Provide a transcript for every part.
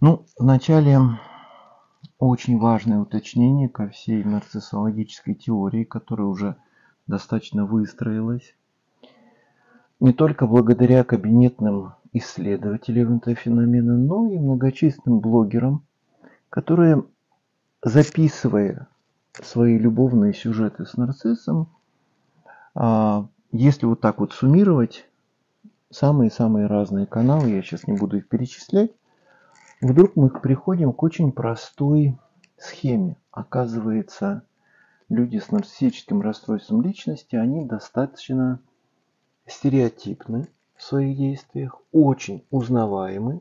Ну, вначале очень важное уточнение ко всей нарциссологической теории, которая уже достаточно выстроилась. Не только благодаря кабинетным исследователям этого феномена, но и многочисленным блогерам, которые, записывая свои любовные сюжеты с нарциссом, а, если вот так вот суммировать, самые-самые разные каналы, я сейчас не буду их перечислять, вдруг мы приходим к очень простой схеме. Оказывается, люди с нарциссическим расстройством личности, они достаточно стереотипны в своих действиях, очень узнаваемы,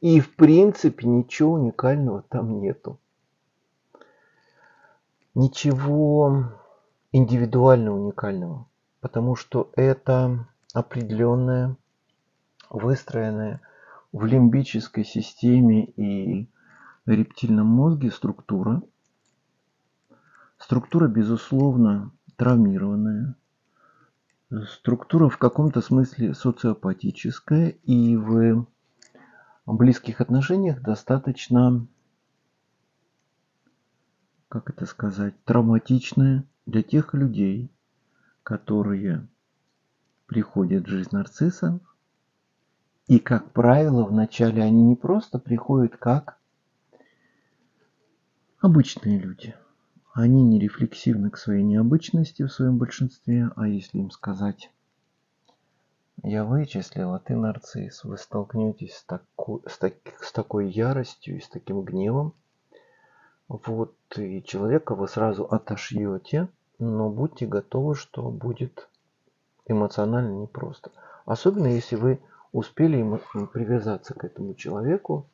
и в принципе ничего уникального там нету. Ничего индивидуально уникального, потому что это определенная, выстроенная в лимбической системе и рептильном мозге структура. Структура, безусловно, травмированная. Структура в каком-то смысле социопатическая и в близких отношениях достаточно, как это сказать, травматичная для тех людей, которые приходят в жизнь нарцисса, и, как правило, вначале они не просто приходят как обычные люди. Они не рефлексивны к своей необычности в своем большинстве, а если им сказать я вычислил, а ты нарцисс, вы столкнетесь с, тако, с, так, с такой яростью и с таким гневом, вот, и человека вы сразу отошьете, но будьте готовы, что будет эмоционально непросто. Особенно если вы успели привязаться к этому человеку,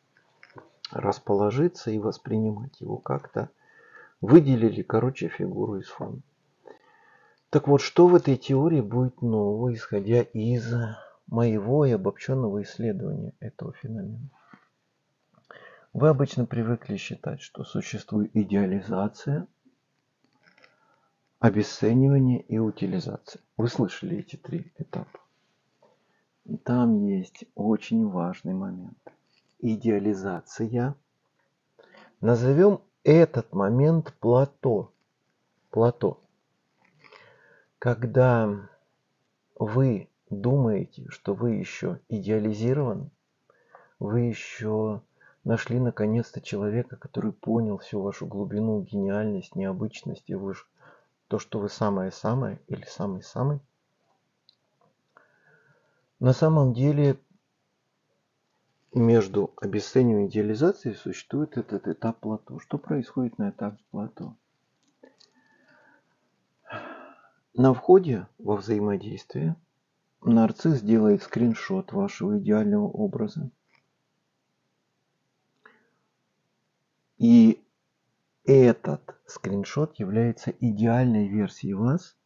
расположиться и воспринимать его как-то, выделили, короче, фигуру из фона. Так вот, что в этой теории будет нового, исходя из моего и обобщенного исследования этого феномена? Вы обычно привыкли считать, что существует идеализация, обесценивание и утилизация. Вы слышали эти три этапа. Там есть очень важный момент. Идеализация. Назовем этот момент плато. Плато. Когда вы думаете, что вы еще идеализирован, вы еще нашли наконец-то человека, который понял всю вашу глубину, гениальность, необычность, и вы то, что вы самое-самое или самый-самый. На самом деле между обесцениванием и идеализацией существует этот этап плато. Что происходит на этапе плато? На входе во взаимодействие нарцисс делает скриншот вашего идеального образа. И этот скриншот является идеальной версией вас,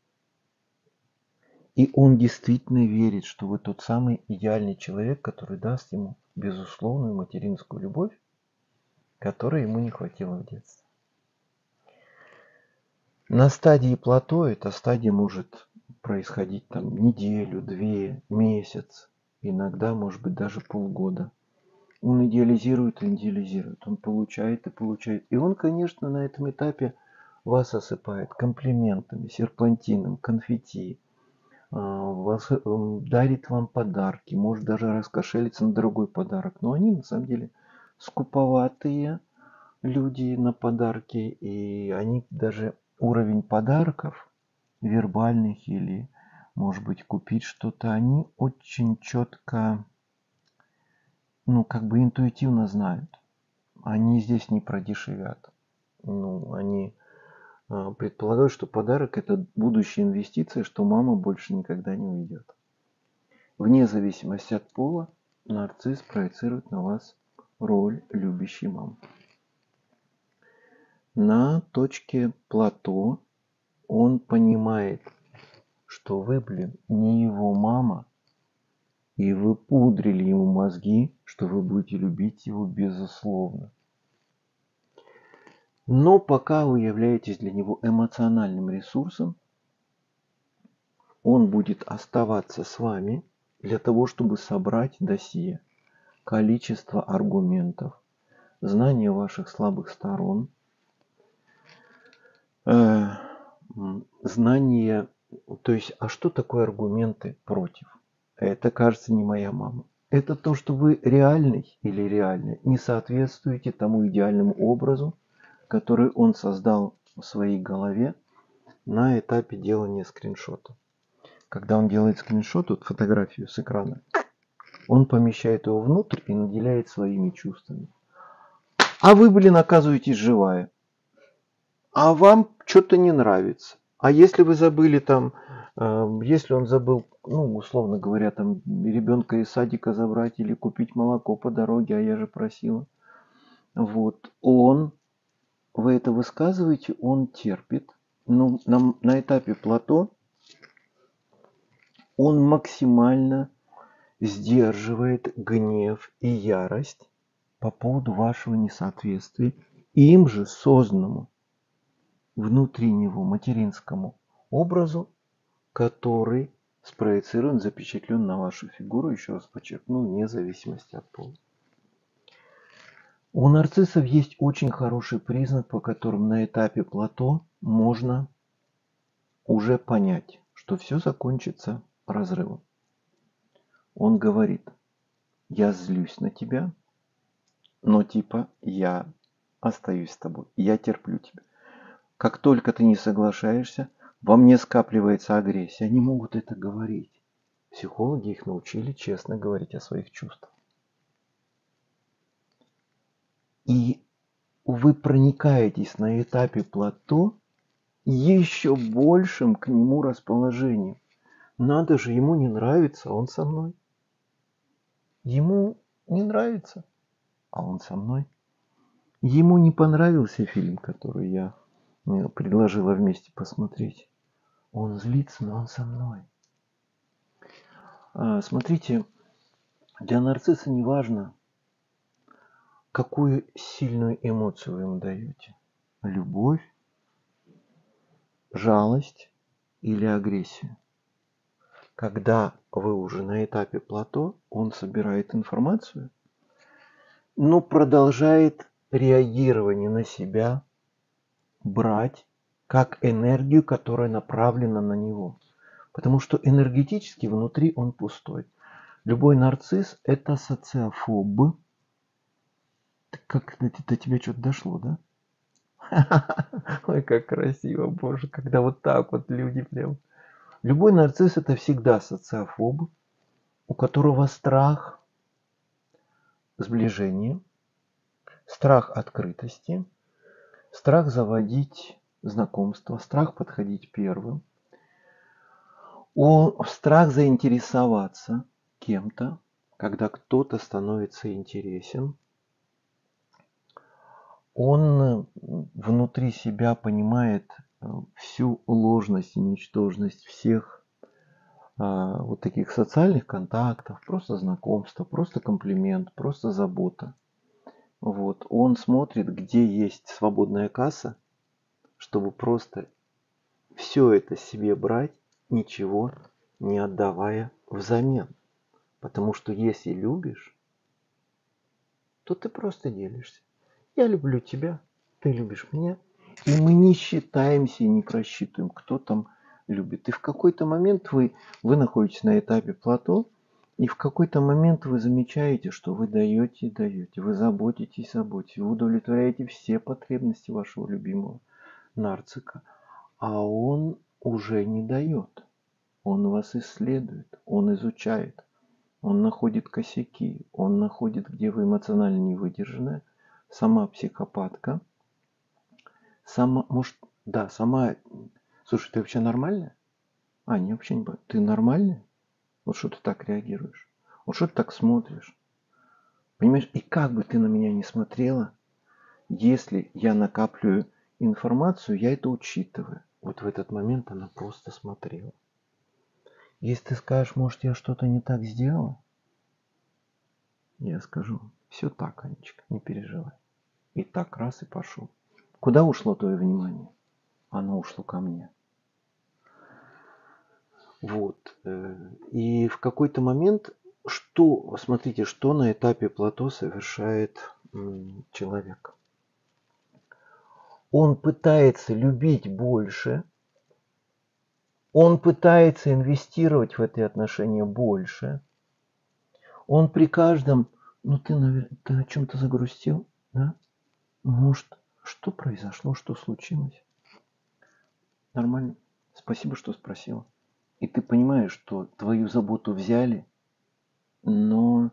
и он действительно верит, что вы тот самый идеальный человек, который даст ему безусловную материнскую любовь, которой ему не хватило в детстве. На стадии плато эта стадия может происходить там неделю, две, месяц, иногда, может быть, даже полгода. Он идеализирует и идеализирует. Он получает и получает. И он, конечно, на этом этапе вас осыпает комплиментами, серпантином, конфетти, вас, эм, дарит вам подарки, может даже раскошелиться на другой подарок. Но они на самом деле скуповатые люди на подарки, и они даже уровень подарков вербальных или может быть купить что-то, они очень четко ну, как бы интуитивно знают. Они здесь не продешевят. Ну, они э, предполагают, что подарок это будущая инвестиция, что мама больше никогда не уйдет. Вне зависимости от пола, нарцисс проецирует на вас роль любящей мамы. На точке плато он понимает, что вы, блин, не его мама, и вы пудрили ему мозги, что вы будете любить его безусловно. Но пока вы являетесь для него эмоциональным ресурсом, он будет оставаться с вами для того, чтобы собрать досье. количество аргументов, знание ваших слабых сторон, э, знание, то есть, а что такое аргументы против? Это, кажется, не моя мама. Это то, что вы реальный или реальный не соответствуете тому идеальному образу, который он создал в своей голове на этапе делания скриншота. Когда он делает скриншот, вот фотографию с экрана, он помещает его внутрь и наделяет своими чувствами. А вы, блин, оказываетесь живая. А вам что-то не нравится. А если вы забыли там, э, если он забыл, ну, условно говоря, там ребенка из садика забрать или купить молоко по дороге, а я же просила. Вот, он, вы это высказываете, он терпит. Но на, на этапе плато он максимально сдерживает гнев и ярость по поводу вашего несоответствия им же созданному внутри него материнскому образу, который спроецирован, запечатлен на вашу фигуру, еще раз подчеркну, вне зависимости от пола. У нарциссов есть очень хороший признак, по которым на этапе плато можно уже понять, что все закончится разрывом. Он говорит, я злюсь на тебя, но типа я остаюсь с тобой, я терплю тебя. Как только ты не соглашаешься, во мне скапливается агрессия. Они могут это говорить. Психологи их научили честно говорить о своих чувствах. И вы проникаетесь на этапе плато еще большим к нему расположением. Надо же, ему не нравится, он со мной. Ему не нравится, а он со мной. Ему не понравился фильм, который я э, предложила вместе посмотреть. Он злится, но он со мной. А, смотрите, для нарцисса не важно, какую сильную эмоцию вы ему даете. Любовь, жалость или агрессию. Когда вы уже на этапе плато, он собирает информацию, но продолжает реагирование на себя брать как энергию, которая направлена на него. Потому что энергетически внутри он пустой. Любой нарцисс – это социофоб. Как до тебя что-то дошло, да? Ой, как красиво, боже, когда вот так вот люди прям. Любой нарцисс это всегда социофоб, у которого страх сближения, страх открытости, страх заводить знакомство, страх подходить первым, он, страх заинтересоваться кем-то, когда кто-то становится интересен. Он внутри себя понимает э, всю ложность и ничтожность всех а, вот таких социальных контактов, просто знакомства, просто комплимент, просто забота. Вот. Он смотрит, где есть свободная касса, чтобы просто все это себе брать, ничего не отдавая взамен. Потому что если любишь, то ты просто делишься. Я люблю тебя, ты любишь меня. И мы не считаемся и не просчитываем, кто там любит. И в какой-то момент вы, вы находитесь на этапе плато, и в какой-то момент вы замечаете, что вы даете и даете, вы заботитесь, заботитесь, вы удовлетворяете все потребности вашего любимого нарцика, а он уже не дает. Он вас исследует, он изучает, он находит косяки, он находит, где вы эмоционально не выдержаны, сама психопатка, сама, может, да, сама, слушай, ты вообще нормальная? А, не, вообще не, ты нормальная? Вот что ты так реагируешь? Вот что ты так смотришь? Понимаешь, и как бы ты на меня не смотрела, если я накапливаю информацию, я это учитываю. Вот в этот момент она просто смотрела. Если ты скажешь, может, я что-то не так сделала, я скажу, все так, Анечка, не переживай. И так раз и пошел. Куда ушло твое внимание? Оно ушло ко мне. Вот. Э, и в какой-то момент что, смотрите, что на этапе плато совершает человек. Он пытается любить больше, он пытается инвестировать в эти отношения больше. Он при каждом, ну ты, наверное, ты о чем-то загрустил, да? Может, что произошло, что случилось? Нормально. Спасибо, что спросила. И ты понимаешь, что твою заботу взяли, но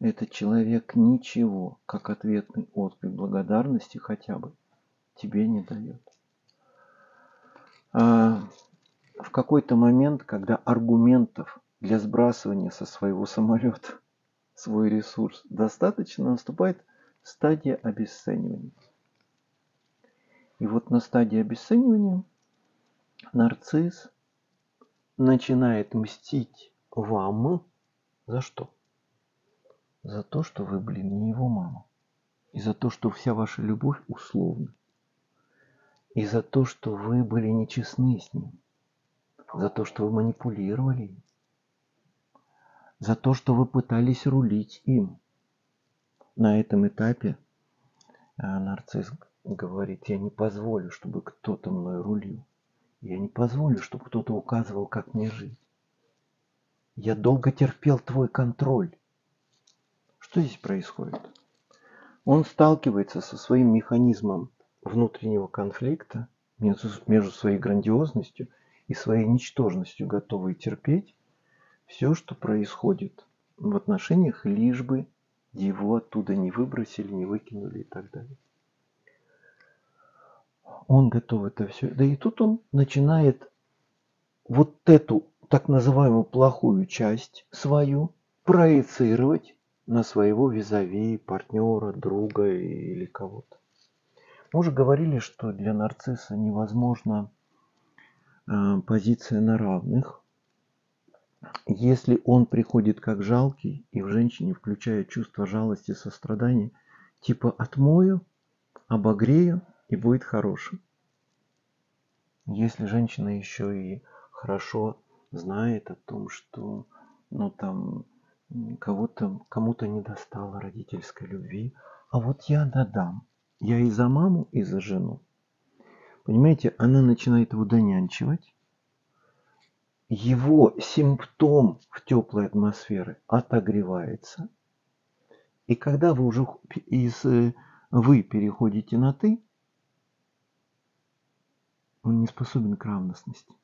этот человек ничего, как ответный отклик благодарности хотя бы, тебе не дает. А в какой-то момент, когда аргументов для сбрасывания со своего самолета свой ресурс достаточно, наступает стадия обесценивания. И вот на стадии обесценивания нарцисс начинает мстить вам за что? За то, что вы, блин, не его мама. И за то, что вся ваша любовь условна. И за то, что вы были нечестны с ним. За то, что вы манипулировали им. За то, что вы пытались рулить им. На этом этапе а, нарцисс говорит, я не позволю, чтобы кто-то мной рулил. Я не позволю, чтобы кто-то указывал, как мне жить. Я долго терпел твой контроль. Что здесь происходит? Он сталкивается со своим механизмом внутреннего конфликта между, между своей грандиозностью и своей ничтожностью, готовый терпеть все, что происходит в отношениях, лишь бы его оттуда не выбросили, не выкинули и так далее. Он готов это все. Да и тут он начинает вот эту так называемую плохую часть свою проецировать на своего визави, партнера, друга или кого-то. Мы уже говорили, что для нарцисса невозможна э, позиция на равных. Если он приходит как жалкий и в женщине включает чувство жалости, сострадания, типа отмою, обогрею и будет хорошим. Если женщина еще и хорошо знает о том, что ну там кого-то кому-то не достало родительской любви, а вот я додам. Я и за маму, и за жену. Понимаете, она начинает его донянчивать. Его симптом в теплой атмосфере отогревается. И когда вы уже из э, вы переходите на ты, он не способен к равностности.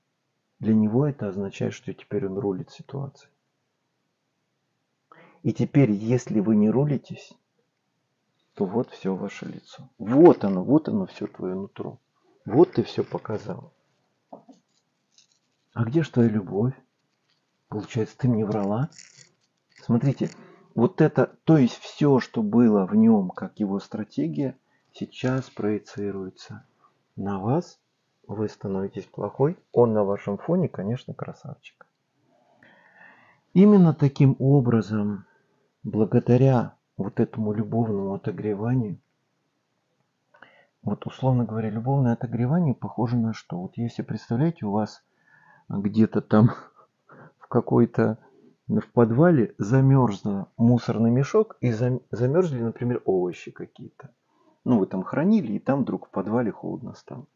Для него это означает, что теперь он рулит ситуацией. И теперь, если вы не рулитесь, то вот все ваше лицо. Вот оно, вот оно все твое нутро. Вот ты все показал. А где же твоя любовь? Получается, ты мне врала? Смотрите, вот это, то есть все, что было в нем, как его стратегия, сейчас проецируется на вас вы становитесь плохой, он на вашем фоне, конечно, красавчик. Именно таким образом, благодаря вот этому любовному отогреванию, вот условно говоря, любовное отогревание похоже на что? Вот если представляете, у вас где-то там в какой-то в подвале замерзло мусорный мешок и замерзли, например, овощи какие-то. Ну, вы там хранили, и там вдруг в подвале холодно стало.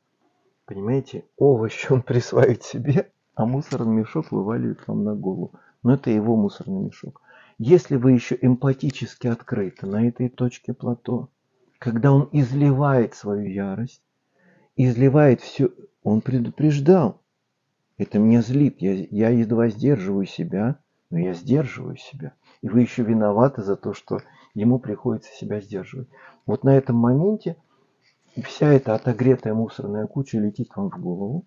Понимаете, овощ он присваивает себе, а мусорный мешок вываливает вам на голову. Но это его мусорный мешок. Если вы еще эмпатически открыты на этой точке плато, когда он изливает свою ярость, изливает все, он предупреждал. Это меня злит, я, я едва сдерживаю себя, но я сдерживаю себя. И вы еще виноваты за то, что ему приходится себя сдерживать. Вот на этом моменте – вся эта отогретая мусорная куча летит вам в голову,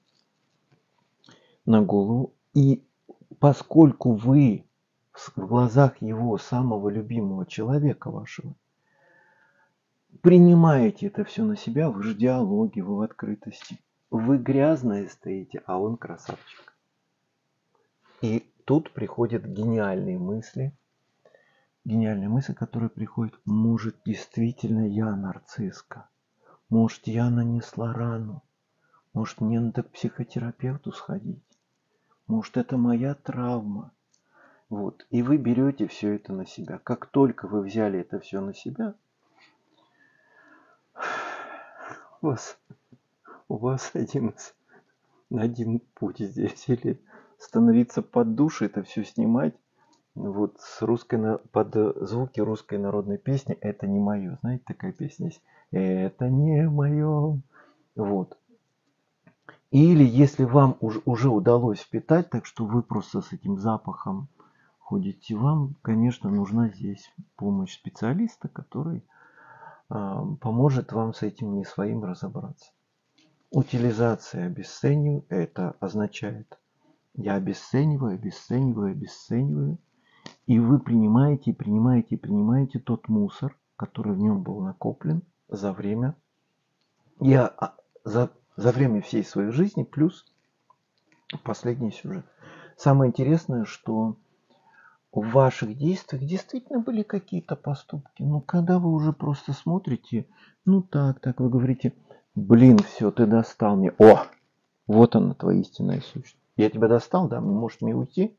на голову. И поскольку вы в глазах его самого любимого человека вашего принимаете это все на себя, вы в диалоге, вы в открытости. Вы грязные стоите, а он красавчик. И тут приходят гениальные мысли. Гениальные мысли, которые приходят, может, действительно я нарцисска. Может, я нанесла рану. Может, мне надо к психотерапевту сходить. Может, это моя травма. Вот. И вы берете все это на себя. Как только вы взяли это все на себя, вас, у вас один, один путь здесь. Или становиться под душ, это все снимать. Вот с русской, под звуки русской народной песни «Это не мое». Знаете, такая песня есть? «Это не мое». Вот. Или если вам уже, уже удалось впитать, так что вы просто с этим запахом ходите, вам, конечно, нужна здесь помощь специалиста, который э, поможет вам с этим не своим разобраться. Утилизация обесцениваю, это означает, я обесцениваю, обесцениваю, обесцениваю, и вы принимаете, принимаете, принимаете тот мусор, который в нем был накоплен за время, я а, за за время всей своей жизни, плюс последний сюжет. Самое интересное, что в ваших действиях действительно были какие-то поступки. Ну, когда вы уже просто смотрите, ну так, так, вы говорите, блин, все, ты достал мне. О, вот она, твоя истинная сущность. Я тебя достал, да, может мне уйти?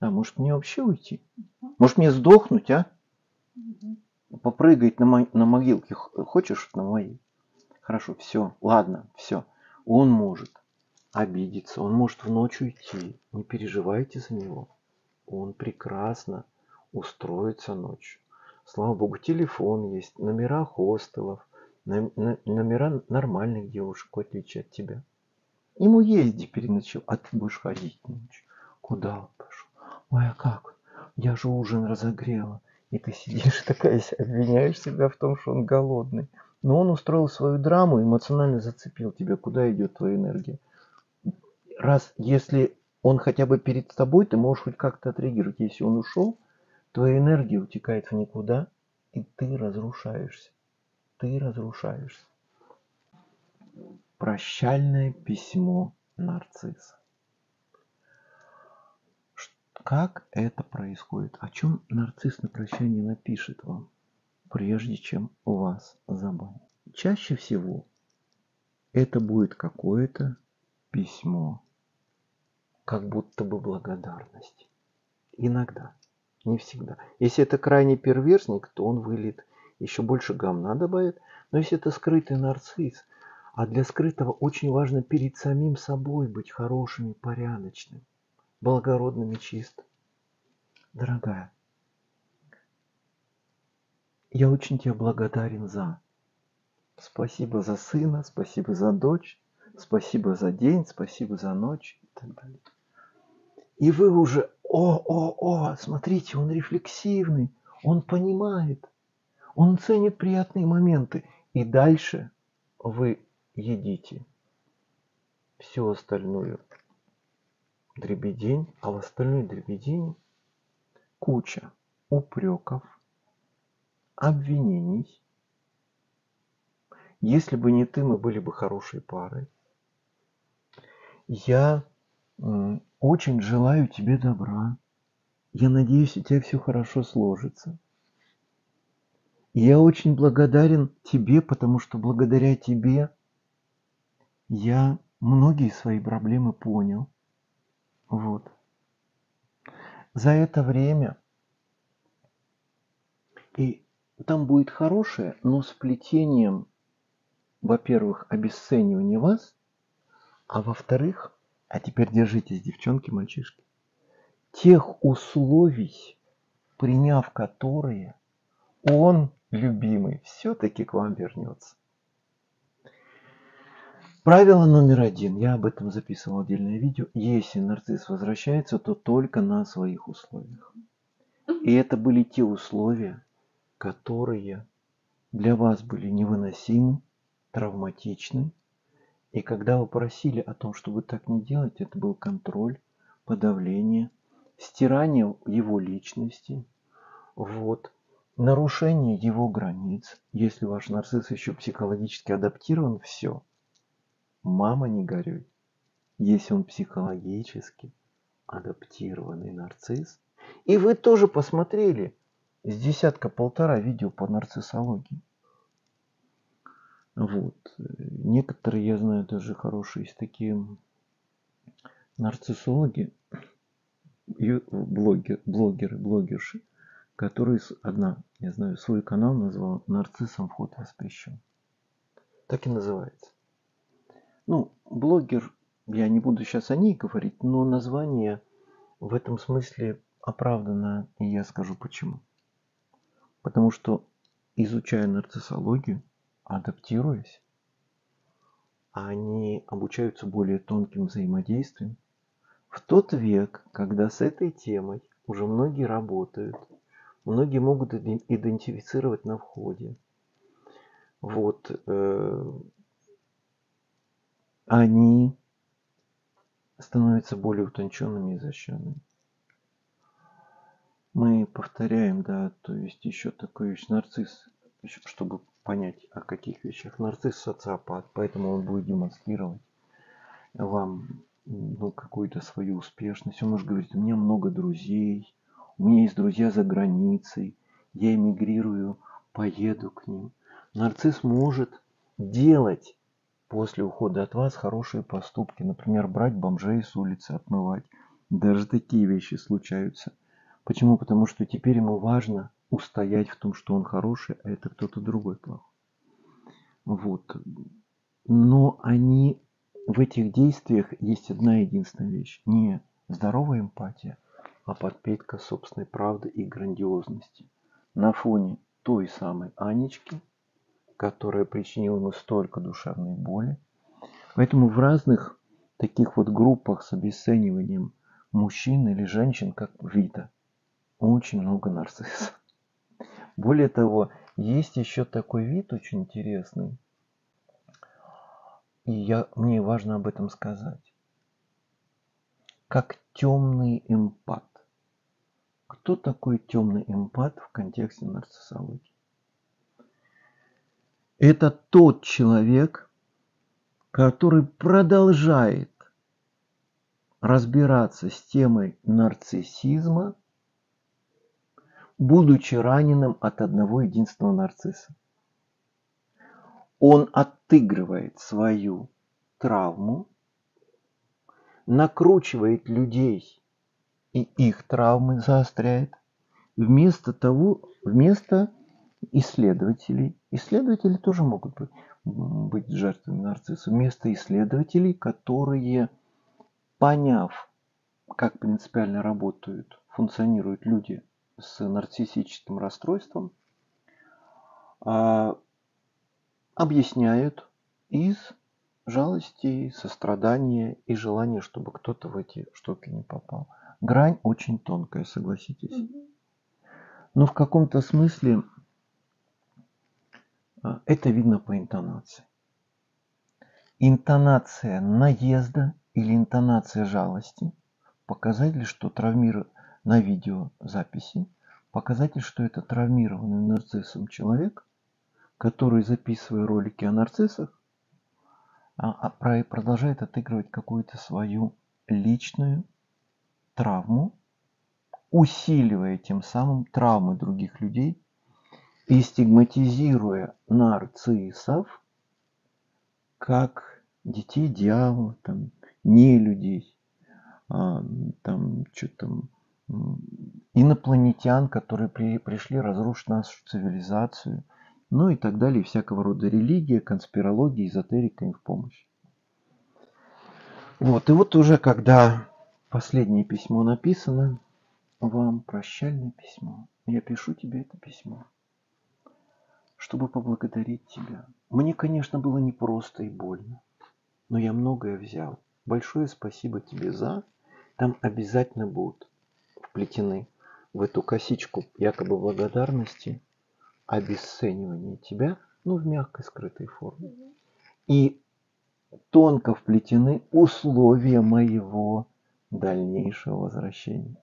А может мне вообще уйти? Может мне сдохнуть, а? Попрыгать на, мо- на могилке хочешь на моей? Хорошо, все, ладно, все. Он может обидеться, он может в ночь уйти. Не переживайте за него. Он прекрасно устроится ночью. Слава богу, телефон есть, номера хостелов, номера нормальных девушек, в отличие от тебя. Ему езди переночевать, а ты будешь ходить ночью. Куда пошел? Ой, а как? Я же ужин разогрела. И ты сидишь такая, обвиняешь себя в том, что он голодный. Но он устроил свою драму, эмоционально зацепил тебя, куда идет твоя энергия. Раз, если он хотя бы перед тобой, ты можешь хоть как-то отреагировать. Если он ушел, твоя энергия утекает в никуда, и ты разрушаешься. Ты разрушаешься. Прощальное письмо нарцисса. Как это происходит? О чем нарцисс на прощание напишет вам? прежде чем вас забанят. Чаще всего это будет какое-то письмо, как будто бы благодарность. Иногда, не всегда. Если это крайний перверзник, то он вылет еще больше гамна добавит. Но если это скрытый нарцисс, а для скрытого очень важно перед самим собой быть хорошим и порядочным, благородным и чистым. Дорогая, я очень тебе благодарен за. Спасибо за сына, спасибо за дочь, спасибо за день, спасибо за ночь и так далее. И вы уже, о, о, о, смотрите, он рефлексивный, он понимает, он ценит приятные моменты. И дальше вы едите всю остальную дребедень, а в остальной дребедень куча упреков, обвинений. Если бы не ты, мы были бы хорошей парой. Я очень желаю тебе добра. Я надеюсь, у тебя все хорошо сложится. Я очень благодарен тебе, потому что благодаря тебе я многие свои проблемы понял. Вот. За это время и там будет хорошее, но с плетением, во-первых, обесценивания вас, а во-вторых, а теперь держитесь, девчонки, мальчишки, тех условий, приняв которые, он, любимый, все-таки к вам вернется. Правило номер один, я об этом записывал отдельное видео. Если нарцисс возвращается, то только на своих условиях. И это были те условия, которые для вас были невыносимы, травматичны. И когда вы просили о том, чтобы так не делать, это был контроль, подавление, стирание его личности, вот, нарушение его границ. Если ваш нарцисс еще психологически адаптирован, все. Мама не горюй. Если он психологически адаптированный нарцисс, и вы тоже посмотрели, с десятка-полтора видео по нарциссологии. Вот. Некоторые, я знаю, даже хорошие есть такие нарциссологи. блогер, блогеры, блогерши, которые, одна, я знаю, свой канал назвала «Нарциссом вход воспрещен». Так и называется. Ну, блогер, я не буду сейчас о ней говорить, но название в этом смысле оправдано, и я скажу почему. Потому что, изучая нарциссологию, адаптируясь, они обучаются более тонким взаимодействием. В тот век, когда с этой темой уже многие работают, многие могут идентифицировать на входе. Вот, э, они становятся более утонченными и изощренными. Мы повторяем, да, то есть еще такой вещь, нарцисс, чтобы понять, о каких вещах. Нарцисс социопат, поэтому он будет демонстрировать вам ну, какую-то свою успешность. Он может говорить, у меня много друзей, у меня есть друзья за границей, я эмигрирую, поеду к ним. Нарцисс может делать после ухода от вас хорошие поступки. Например, брать бомжей с улицы, отмывать. Даже такие вещи случаются. Почему? Потому что теперь ему важно устоять в том, что он хороший, а это кто-то другой плохой. Вот. Но они в этих действиях есть одна единственная вещь. Не здоровая эмпатия, а подпитка собственной правды и грандиозности. На фоне той самой Анечки – которая причинила ему столько душевной боли. Поэтому в разных таких вот группах с обесцениванием мужчин или женщин, как Вита, очень много нарциссов. Более того, есть еще такой вид очень интересный, и я, мне важно об этом сказать, как темный эмпат. Кто такой темный эмпат в контексте нарциссологии? Это тот человек, который продолжает разбираться с темой нарциссизма, будучи раненым от одного единственного нарцисса. Он отыгрывает свою травму, накручивает людей и их травмы заостряет, вместо того, вместо исследователей. Исследователи тоже могут быть, быть жертвами нарцисса. Вместо исследователей, которые, поняв, как принципиально работают, функционируют люди с нарциссическим расстройством, а, объясняют из жалости, сострадания и желания, чтобы кто-то в эти штуки не попал. Грань очень тонкая, согласитесь. Но в каком-то смысле а, это видно по интонации. Интонация наезда или интонация жалости – показатель, что травмир на видеозаписи, показатель, что это травмированный нарциссом человек, который, записывая ролики о нарциссах, а, а, продолжает отыгрывать какую-то свою личную травму, усиливая тем самым травмы других людей и стигматизируя нарциссов как детей дьявола, там, не людей, а, там, что там, инопланетян, которые при, пришли разрушить нашу цивилизацию, ну и так далее, всякого рода религия, конспирология, эзотерика им в помощь. Вот, и вот уже когда последнее письмо написано, вам прощальное письмо, я пишу тебе это письмо чтобы поблагодарить тебя. Мне, конечно, было непросто и больно, но я многое взял. Большое спасибо тебе за. Там обязательно будут вплетены в эту косичку якобы благодарности обесценивание тебя, ну, в мягкой скрытой форме. И тонко вплетены условия моего дальнейшего возвращения.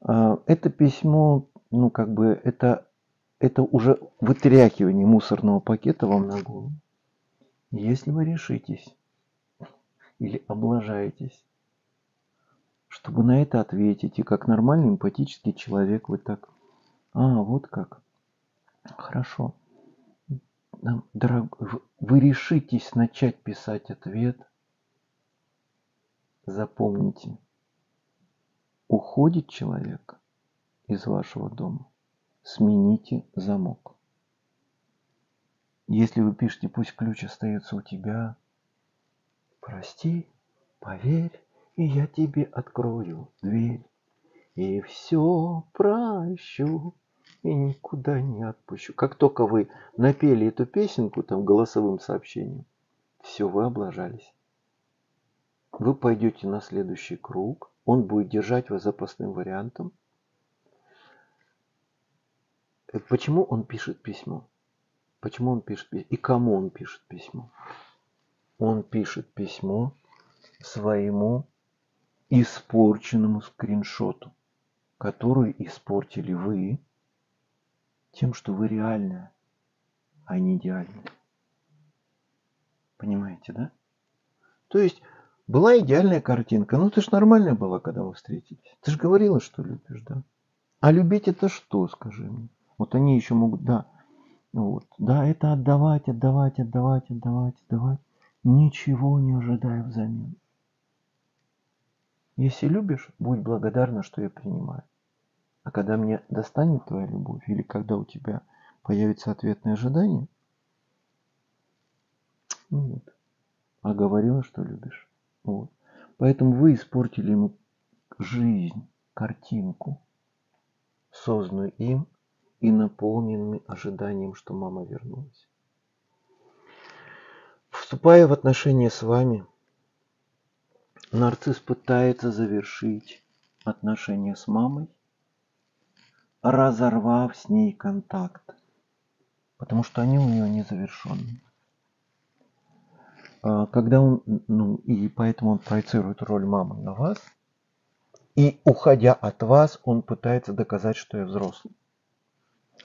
А, это письмо, ну, как бы, это это уже вытряхивание мусорного пакета вам на голову. Если вы решитесь или облажаетесь, чтобы на это ответить, и как нормальный эмпатический человек вы так, а, вот как, хорошо, дорог... вы решитесь начать писать ответ, запомните, уходит человек из вашего дома, смените замок. Если вы пишете, пусть ключ остается у тебя, прости, поверь, и я тебе открою дверь. И все прощу, и никуда не отпущу. Как только вы напели эту песенку там голосовым сообщением, все, вы облажались. Вы пойдете на следующий круг, он будет держать вас запасным вариантом. Э, почему он пишет письмо? Почему он пишет письмо? И кому он пишет письмо? Он пишет письмо своему испорченному скриншоту, который испортили вы тем, что вы реальная, а не идеальная. Понимаете, да? То есть была идеальная картинка. Ну ты ж нормальная была, когда мы встретились. Ты же говорила, что любишь, да? А любить это что, скажи мне? Вот они еще могут, да, вот, да, это отдавать, отдавать, отдавать, отдавать, отдавать, ничего не ожидая взамен. Если любишь, будь благодарна, что я принимаю. А когда мне достанет твоя любовь, или когда у тебя появится ответное ожидание, ну вот, а говорила, что любишь. Вот. Поэтому вы испортили ему жизнь, картинку, созданную им и наполненными ожиданием, что мама вернулась. Вступая в отношения с вами, нарцисс пытается завершить отношения с мамой, разорвав с ней контакт, потому что они у нее незавершенные. А, когда он, ну, и поэтому он проецирует роль мамы на вас, и уходя от вас, он пытается доказать, что я взрослый.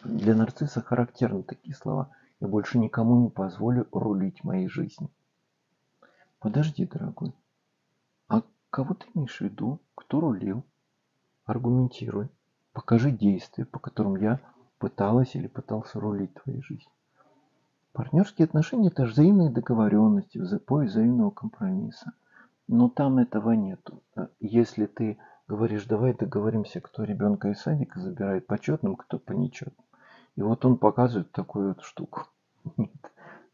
Для нарцисса характерны такие слова. Я больше никому не позволю рулить моей жизнью. Подожди, дорогой. А кого ты имеешь в виду? Кто рулил? Аргументируй. Покажи действия, по которым я пыталась или пытался рулить твоей жизнью. Партнерские отношения – это взаимные договоренности, поиск взаимного компромисса. Но там этого нету. Если ты говоришь, давай договоримся, кто ребенка из садика забирает почетным, кто по нечетным. И вот он показывает такую вот штуку. Нет.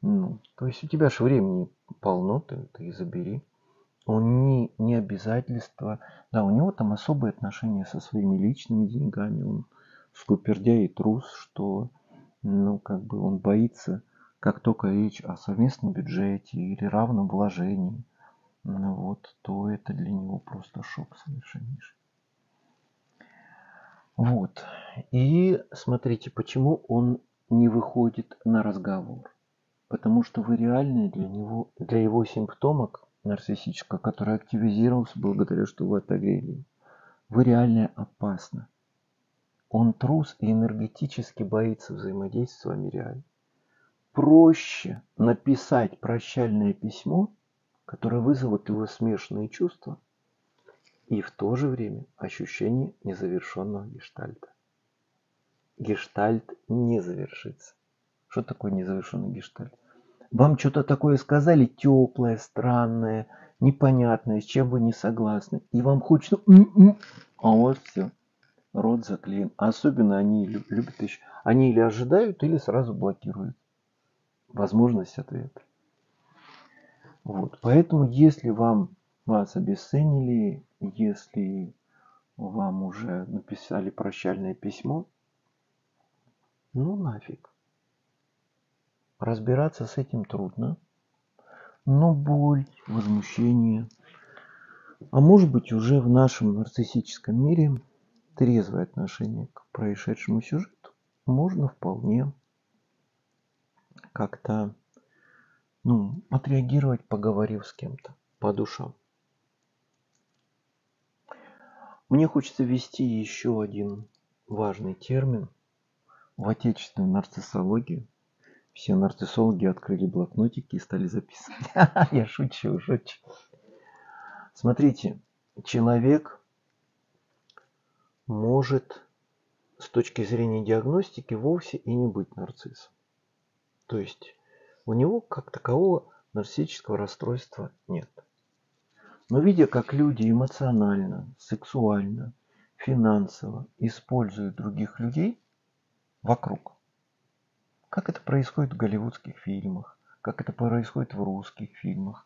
Ну, то есть у тебя же времени полно, ты, ты и забери. Он не, не обязательство. Да, у него там особые отношения со своими личными деньгами. Он скупердя и трус, что ну, как бы он боится, как только речь о совместном бюджете или равном вложении, ну, вот, то это для него просто шок совершеннейший. Вот. И смотрите, почему он не выходит на разговор. Потому что вы реальные для него, для его симптомок нарциссического, который активизировался благодаря, что вы отогрели. Вы реально опасны. Он трус и энергетически боится взаимодействовать с вами реально. Проще написать прощальное письмо, которое вызовет его смешанные чувства, и в то же время ощущение незавершенного гештальта. Гештальт не завершится. Что такое незавершенный гештальт? Вам что-то такое сказали теплое, странное, непонятное, с чем вы не согласны. И вам хочется... А у вас все. Рот заклеен. Особенно они любят еще... Они или ожидают, или сразу блокируют возможность ответа. Вот. Поэтому, если вам вас обесценили, если вам уже написали прощальное письмо, ну нафиг. Разбираться с этим трудно, но боль, возмущение, а может быть уже в нашем нарциссическом мире трезвое отношение к происшедшему сюжету можно вполне как-то ну, отреагировать, поговорив с кем-то по душам. Мне хочется ввести еще один важный термин в отечественную нарциссологию. Все нарциссологи открыли блокнотики и стали записывать. Я шучу, шучу. Смотрите, человек может с точки зрения диагностики вовсе и не быть нарциссом. То есть у него как такового нарциссического расстройства нет. Но видя, как люди эмоционально, сексуально, финансово используют других людей вокруг, как это происходит в голливудских фильмах, как это происходит в русских фильмах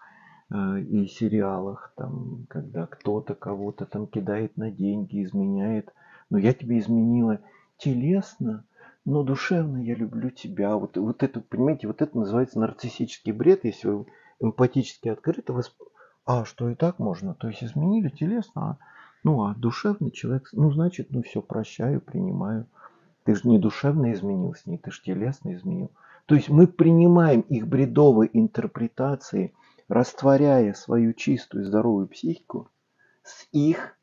э, и сериалах, там, когда кто-то кого-то там кидает на деньги, изменяет. Но я тебе изменила телесно, но душевно я люблю тебя. Вот, вот это, понимаете, вот это называется нарциссический бред, если вы эмпатически открыты, вы... а, что и так можно, то есть изменили телесно, а, ну, а душевный человек, ну, значит, ну, все, прощаю, принимаю. Ты же не душевно изменил с ней, ты же телесно изменил. То есть мы принимаем их бредовые интерпретации, растворяя свою чистую здоровую психику с их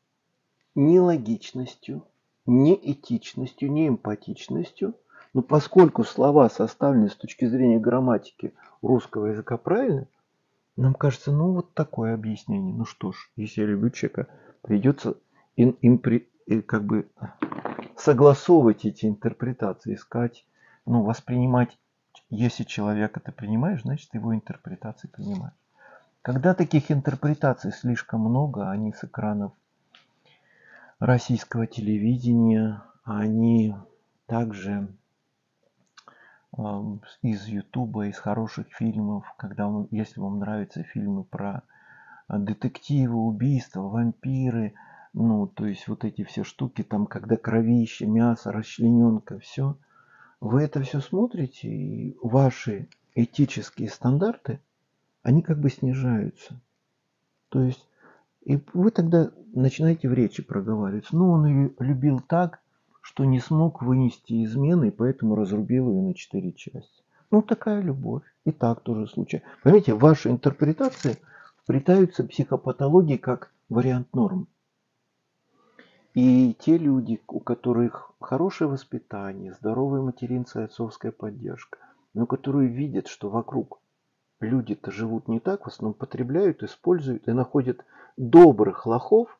нелогичностью, неэтичностью, неэмпатичностью. Но поскольку слова составлены с точки зрения грамматики русского языка правильно, нам кажется, ну вот такое объяснение. Ну что ж, если я люблю человека, придется им, им при, как бы согласовывать эти интерпретации, искать, ну, воспринимать. Если человека ты принимаешь, значит его интерпретации принимаешь. Когда таких интерпретаций слишком много, они с экранов российского телевидения, они также э, из Ютуба, из хороших фильмов, когда, если вам нравятся фильмы про детективы, убийства, вампиры, ну, то есть вот эти все штуки, там, когда кровище, мясо, расчлененка, все, вы это все смотрите, и ваши этические стандарты, они как бы снижаются. То есть и вы тогда начинаете в речи проговаривать. Ну, он ее любил так, что не смог вынести измены, и поэтому разрубил ее на четыре части. Ну, такая любовь. И так тоже случай. Понимаете, ваши интерпретации вплетаются психопатологии как вариант норм. И те люди, у которых хорошее воспитание, здоровая материнская и отцовская поддержка, но которые видят, что вокруг люди-то живут не так, в основном потребляют, используют и находят добрых лохов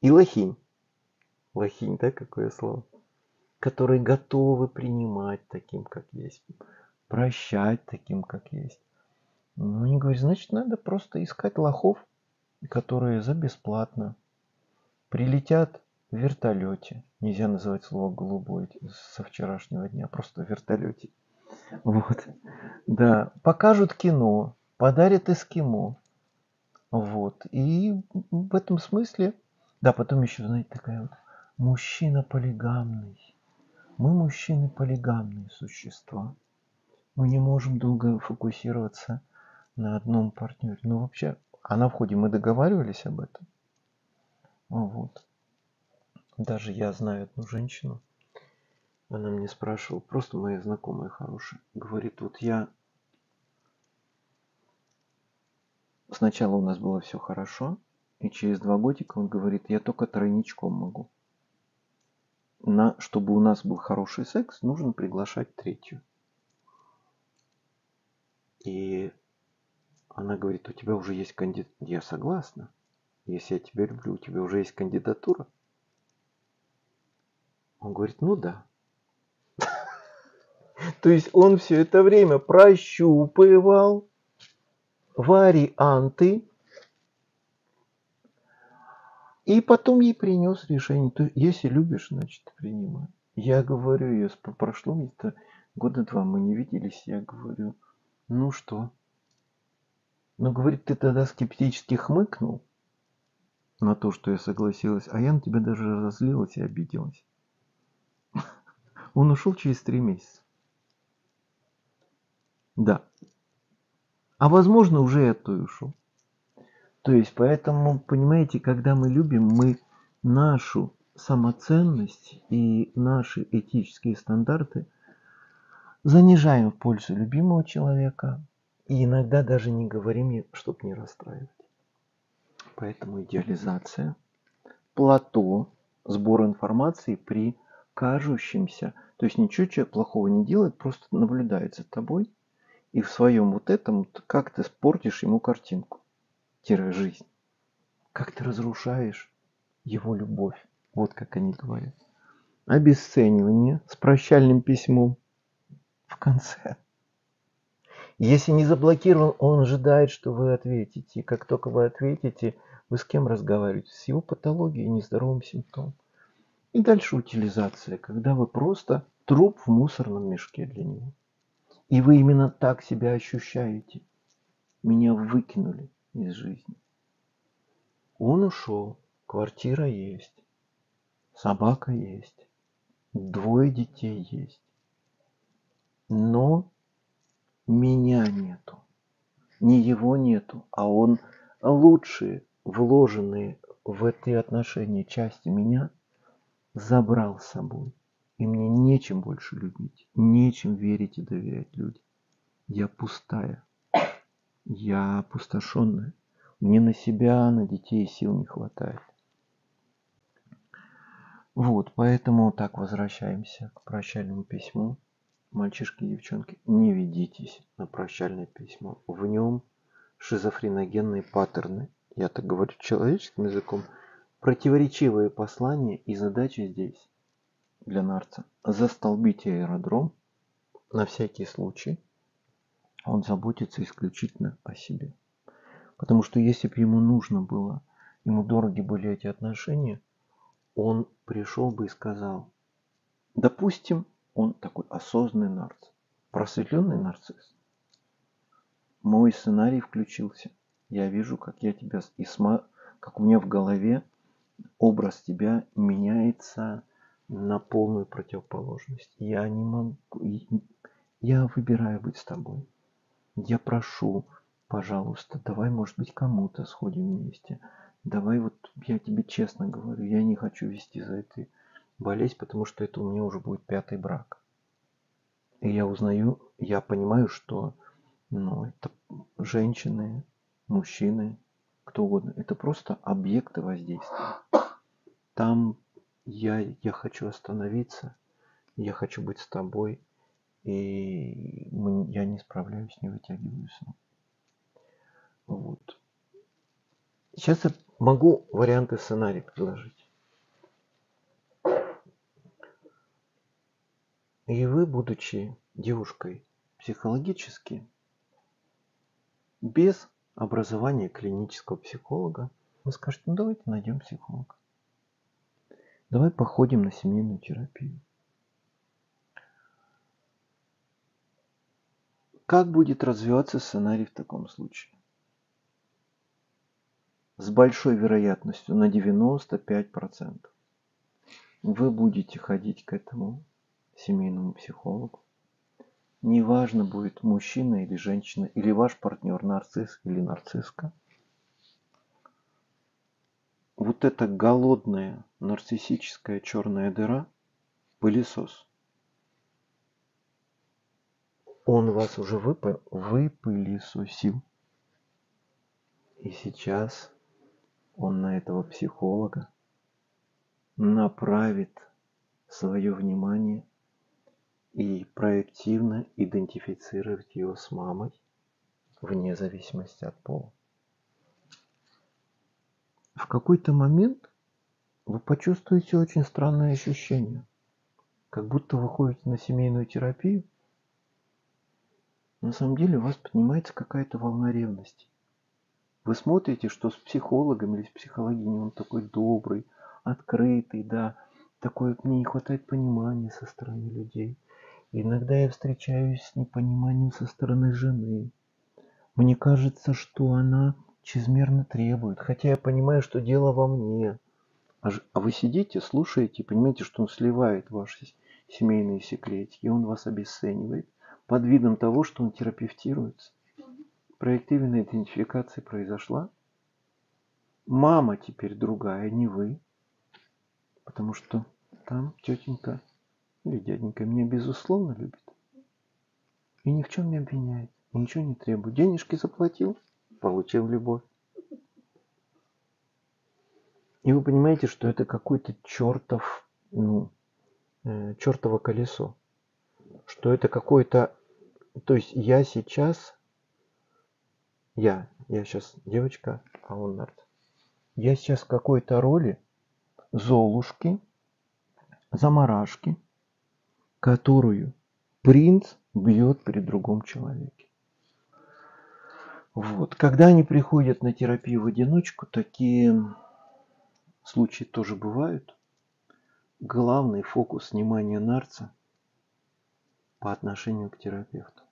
и лохинь. Лохинь, да, какое слово? Которые готовы принимать таким, как есть, прощать таким, как есть. Ну, они говорят, значит, надо просто искать лохов, которые за бесплатно прилетят в вертолете. Нельзя называть слово голубой со вчерашнего дня, просто в вертолете. Вот. Да. Покажут кино, подарят эскимо. Вот. И в этом смысле, да, потом еще, знаете, такая вот мужчина полигамный. Мы мужчины полигамные существа. Мы не можем долго фокусироваться на одном партнере. Ну, вообще, а на входе мы договаривались об этом. Вот. Даже я знаю одну женщину, она мне спрашивала, просто моя знакомая хорошая, говорит, вот я сначала у нас было все хорошо, и через два годика он говорит, я только тройничком могу. На, чтобы у нас был хороший секс, нужно приглашать третью. И она говорит, у тебя уже есть кандидат. Я согласна. Если я тебя люблю, у тебя уже есть кандидатура. Он говорит, ну да. То есть он все это время прощупывал варианты и потом ей принес решение. То, если любишь, значит принимай. Я говорю, я прошло где-то года два мы не виделись, я говорю, ну что? Ну, говорит, ты тогда скептически хмыкнул на то, что я согласилась, а я на тебя даже разозлилась и обиделась. Он ушел через три месяца. Да. А возможно, уже и оттуда ушел. То есть, поэтому, понимаете, когда мы любим, мы нашу самоценность и наши этические стандарты занижаем в пользу любимого человека, и иногда даже не говорим, чтобы не расстраивать. Поэтому идеализация, плато, сбор информации при кажущемся, то есть ничего человек плохого не делает, просто наблюдает за тобой, и в своем вот этом, как ты спортишь ему картинку, тире жизнь, как ты разрушаешь его любовь, вот как они говорят. Обесценивание с прощальным письмом в конце. Если не заблокирован, он ожидает, что вы ответите. И как только вы ответите, вы с кем разговариваете? С его патологией, нездоровым симптомом. И дальше утилизация, когда вы просто труп в мусорном мешке для него. И вы именно так себя ощущаете. Меня выкинули из жизни. Он ушел, квартира есть, собака есть, двое детей есть. Но меня нету. Не его нету, а он лучшие, вложенные в эти отношения части меня забрал с собой. И мне нечем больше любить, нечем верить и доверять людям. Я пустая, я опустошенная. Мне на себя, на детей сил не хватает. Вот, поэтому так возвращаемся к прощальному письму. Мальчишки и девчонки, не ведитесь на прощальное письмо. В нем шизофреногенные паттерны, я так говорю человеческим языком, противоречивые послания и задачи здесь для нарца. Застолбить аэродром на всякий случай. Он заботится исключительно о себе. Потому что если бы ему нужно было, ему дороги были эти отношения, он пришел бы и сказал, допустим, он такой осознанный нарцисс, просветленный нарцисс. Мой сценарий включился. Я вижу, как я тебя и сма... как у меня в голове образ тебя меняется на полную противоположность. Я не могу, я выбираю быть с тобой. Я прошу, пожалуйста, давай, может быть, кому-то сходим вместе. Давай вот, я тебе честно говорю, я не хочу вести за этой болезнь, потому что это у меня уже будет пятый брак. И я узнаю, я понимаю, что ну, это женщины, мужчины, кто угодно. Это просто объекты воздействия. Там я, я хочу остановиться, я хочу быть с тобой, и я не справляюсь, не вытягиваю сам. Вот. Сейчас я могу варианты сценария предложить. И вы, будучи девушкой психологически, без образования клинического психолога, вы скажете, ну давайте найдем психолога. Давай походим на семейную терапию. Как будет развиваться сценарий в таком случае? С большой вероятностью на 95%. Вы будете ходить к этому семейному психологу. Неважно будет мужчина или женщина, или ваш партнер нарцисс или нарцисска. Вот эта голодная нарциссическая черная дыра, пылесос, он вас уже выпы, выпылесосил. И сейчас он на этого психолога направит свое внимание и проактивно идентифицировать его с мамой вне зависимости от пола. В какой-то момент вы почувствуете очень странное ощущение, как будто вы ходите на семейную терапию, на самом деле у вас поднимается какая-то волна ревности. Вы смотрите, что с психологом или с психологиней он такой добрый, открытый, да, такой, мне не хватает понимания со стороны людей – Иногда я встречаюсь с непониманием со стороны жены. Мне кажется, что она чрезмерно требует, хотя я понимаю, что дело во мне. А, а вы сидите, слушаете, понимаете, что он сливает ваши семейные секретики, и он вас обесценивает под видом того, что он терапевтируется. Проективная идентификация произошла. Мама теперь другая, не вы. Потому что там тетенька или дяденька меня безусловно любит и ни в чем не обвиняет, ничего не требует. Денежки заплатил, получил любовь. И вы понимаете, что это какой-то чертов, ну, э, чертово колесо. Что это какой-то... То есть я сейчас... Я, я сейчас девочка, а он нарт. Я сейчас в какой-то роли Золушки, Замарашки, которую принц бьет при другом человеке. Вот. Когда они приходят на терапию в одиночку, такие случаи тоже бывают. Главный фокус внимания нарца по отношению к терапевту.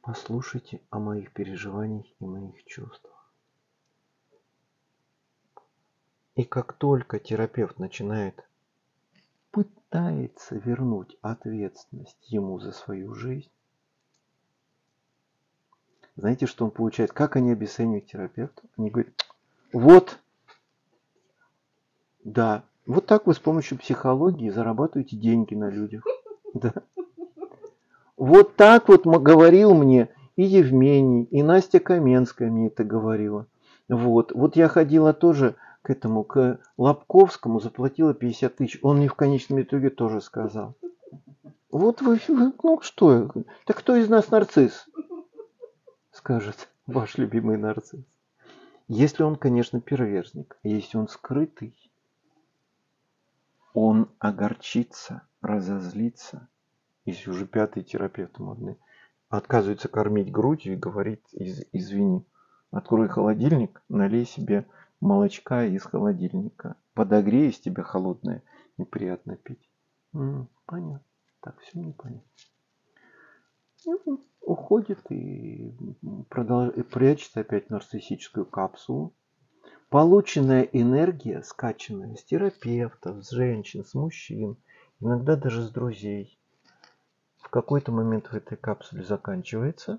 Послушайте о моих переживаниях и моих чувствах. И как только терапевт начинает пытается вернуть ответственность ему за свою жизнь, знаете, что он получает? Как они обесценивают терапевта? Они говорят, вот, да, вот так вы с помощью психологии зарабатываете деньги на людях. Да. Вот так вот говорил мне и Евмений, и Настя Каменская мне это говорила. Вот, вот я ходила тоже к этому, к Лобковскому, заплатила 50 тысяч. Он мне в конечном итоге тоже сказал. Вот вы, ну что, так кто из нас нарцисс? Скажет ваш любимый нарцисс. Если он, конечно, перверзник, а если он скрытый, он огорчится, разозлится, если уже пятый терапевт модный, отказывается кормить грудью и говорит, из, извини, открой холодильник, налей себе молочка из холодильника. Подогрей из тебя холодное, неприятно пить. М, понятно. Так, все не понятно. Ну, уходит и, продолж... и прячет опять нарциссическую капсулу. Полученная энергия, скачанная с терапевтов, с женщин, с мужчин, иногда даже с друзей, в какой-то момент в этой капсуле заканчивается,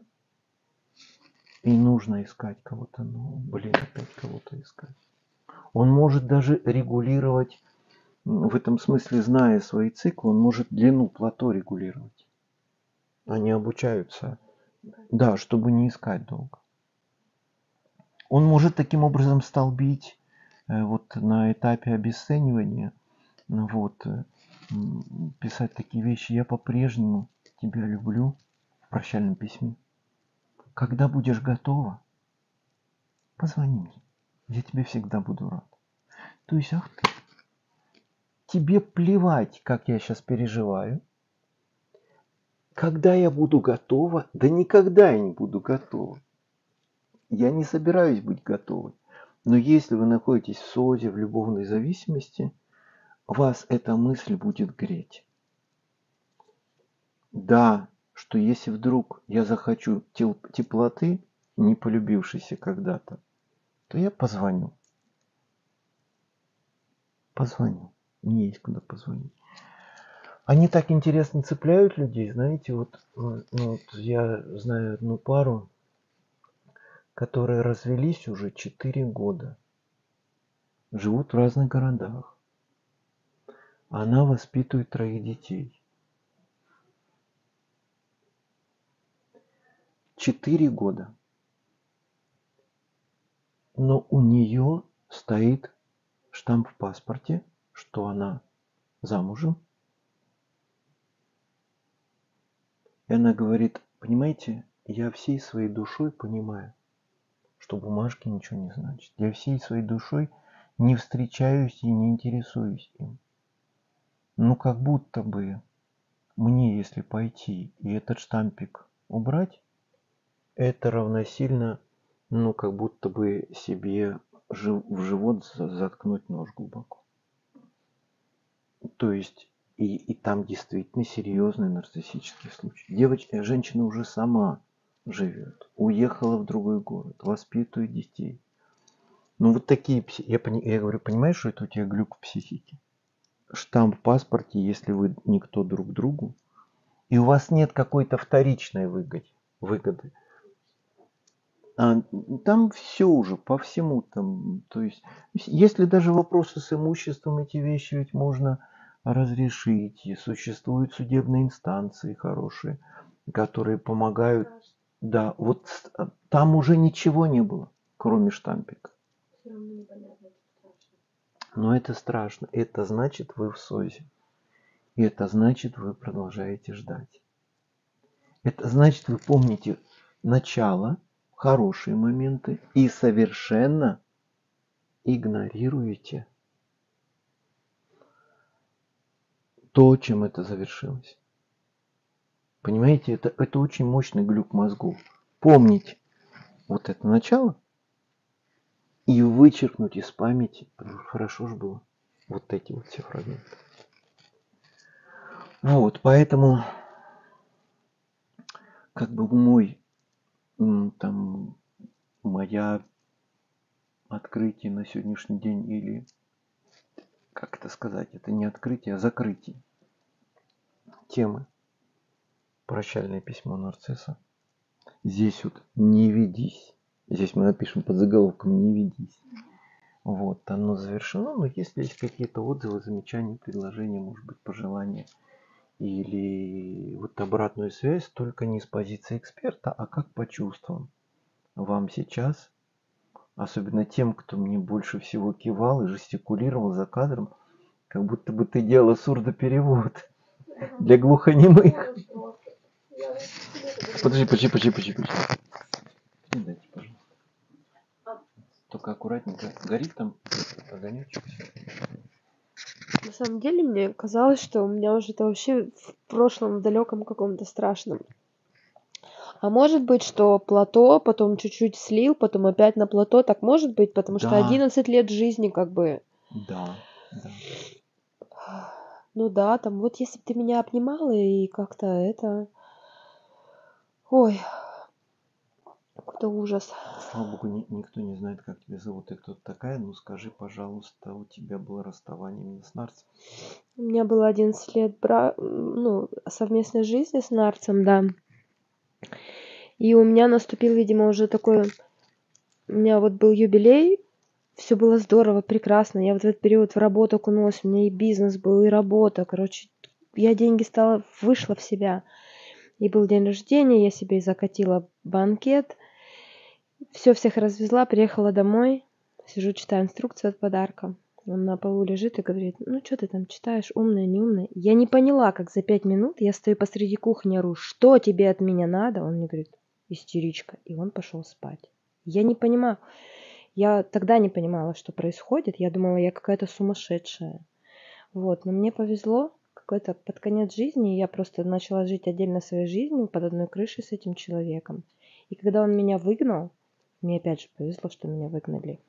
и нужно искать кого-то нового. Блин, опять кого-то искать. Он может даже регулировать, в этом смысле, зная свои циклы, он может длину плато регулировать. Они обучаются, да, чтобы не искать долго. Он может таким образом столбить э, вот на этапе обесценивания, вот, э, писать такие вещи. Я по-прежнему тебя люблю в прощальном письме. Когда будешь готова, позвони мне. Я тебе всегда буду рад. То есть, ах ты, тебе плевать, как я сейчас переживаю. Когда я буду готова? Да никогда я не буду готова. Я не собираюсь быть готовой. Но если вы находитесь в СОЗе, в любовной зависимости, вас эта мысль будет греть. Да, что если вдруг я захочу теплоты, не полюбившейся когда-то, то я позвоню. Позвоню. Мне есть куда позвонить. Они так интересно цепляют людей, знаете, вот, ну, вот я знаю одну пару, которые развелись уже 4 года, живут в разных городах. Она воспитывает троих детей. четыре года. Но у нее стоит штамп в паспорте, что она замужем. И она говорит, понимаете, я всей своей душой понимаю, что бумажки ничего не значат. Я всей своей душой не встречаюсь и не интересуюсь им. Ну, как будто бы мне, если пойти и этот штампик убрать, это равносильно, ну, как будто бы себе в живот заткнуть нож глубоко. То есть, и, и там действительно серьезный нарциссический случай. Девочка, женщина уже сама живет, уехала в другой город, воспитывает детей. Ну вот такие, я, я говорю, понимаешь, что это у тебя глюк в психике? Штамп в паспорте, если вы никто друг другу, и у вас нет какой-то вторичной выгоды, выгоды. А, там все уже, по всему там. То есть, если даже вопросы с имуществом, эти вещи ведь можно разрешить. И существуют судебные инстанции хорошие, которые помогают. Да, вот а, там уже ничего не было, кроме штампика. Но это страшно. Это значит, вы в СОЗе. И это значит, вы продолжаете ждать. Это значит, вы помните начало – хорошие моменты и совершенно игнорируете то, чем это завершилось. Понимаете, это, это очень мощный глюк мозгу. Помнить вот это начало и вычеркнуть из памяти. Хорошо же было. Вот эти вот все фрагменты. Вот, поэтому как бы мой там моя открытие на сегодняшний день или как это сказать, это не открытие, а закрытие темы прощальное письмо нарцисса. Здесь вот не ведись. Здесь мы напишем под заголовком не ведись. Вот, оно завершено, но если есть какие-то отзывы, замечания, предложения, может быть, пожелания или вот обратную связь, только не с позиции эксперта, а как по чувствам. Вам сейчас, особенно тем, кто мне больше всего кивал и жестикулировал за кадром, как будто бы ты делала сурдоперевод для глухонемых. Подожди, подожди, подожди, подожди, подожди. Дайте, пожалуйста. Только аккуратненько. Горит там огонечек. На самом деле мне казалось, что у меня уже это вообще в прошлом далеком каком-то страшном. А может быть, что плато, потом чуть-чуть слил, потом опять на плато. Так может быть, потому что 11 лет жизни как бы... Да, да. Ну да, там вот если бы ты меня обнимала и как-то это... Ой, какой-то ужас. Слава богу, ни, никто не знает, как тебя зовут и кто ты такая. Ну скажи, пожалуйста, у тебя было расставание именно с нарцем? У меня было 11 лет бра... ну, совместной жизни с нарцем, да. И у меня наступил, видимо, уже такой... У меня вот был юбилей, все было здорово, прекрасно. Я вот в этот период в работу окунулась, у меня и бизнес был, и работа. Короче, я деньги стала, вышла в себя. И был день рождения, я себе закатила банкет. Все всех развезла, приехала домой. Сижу, читаю инструкцию от подарка. Он на полу лежит и говорит, ну что ты там читаешь, умная, не умная. Я не поняла, как за пять минут я стою посреди кухни, ору, что тебе от меня надо? Он мне говорит, истеричка. И он пошел спать. Я не понимаю. Я тогда не понимала, что происходит. Я думала, я какая-то сумасшедшая. Вот, но мне повезло какой-то под конец жизни я просто начала жить отдельно своей жизнью под одной крышей с этим человеком. И когда он меня выгнал, мне опять же повезло, что меня выгнали.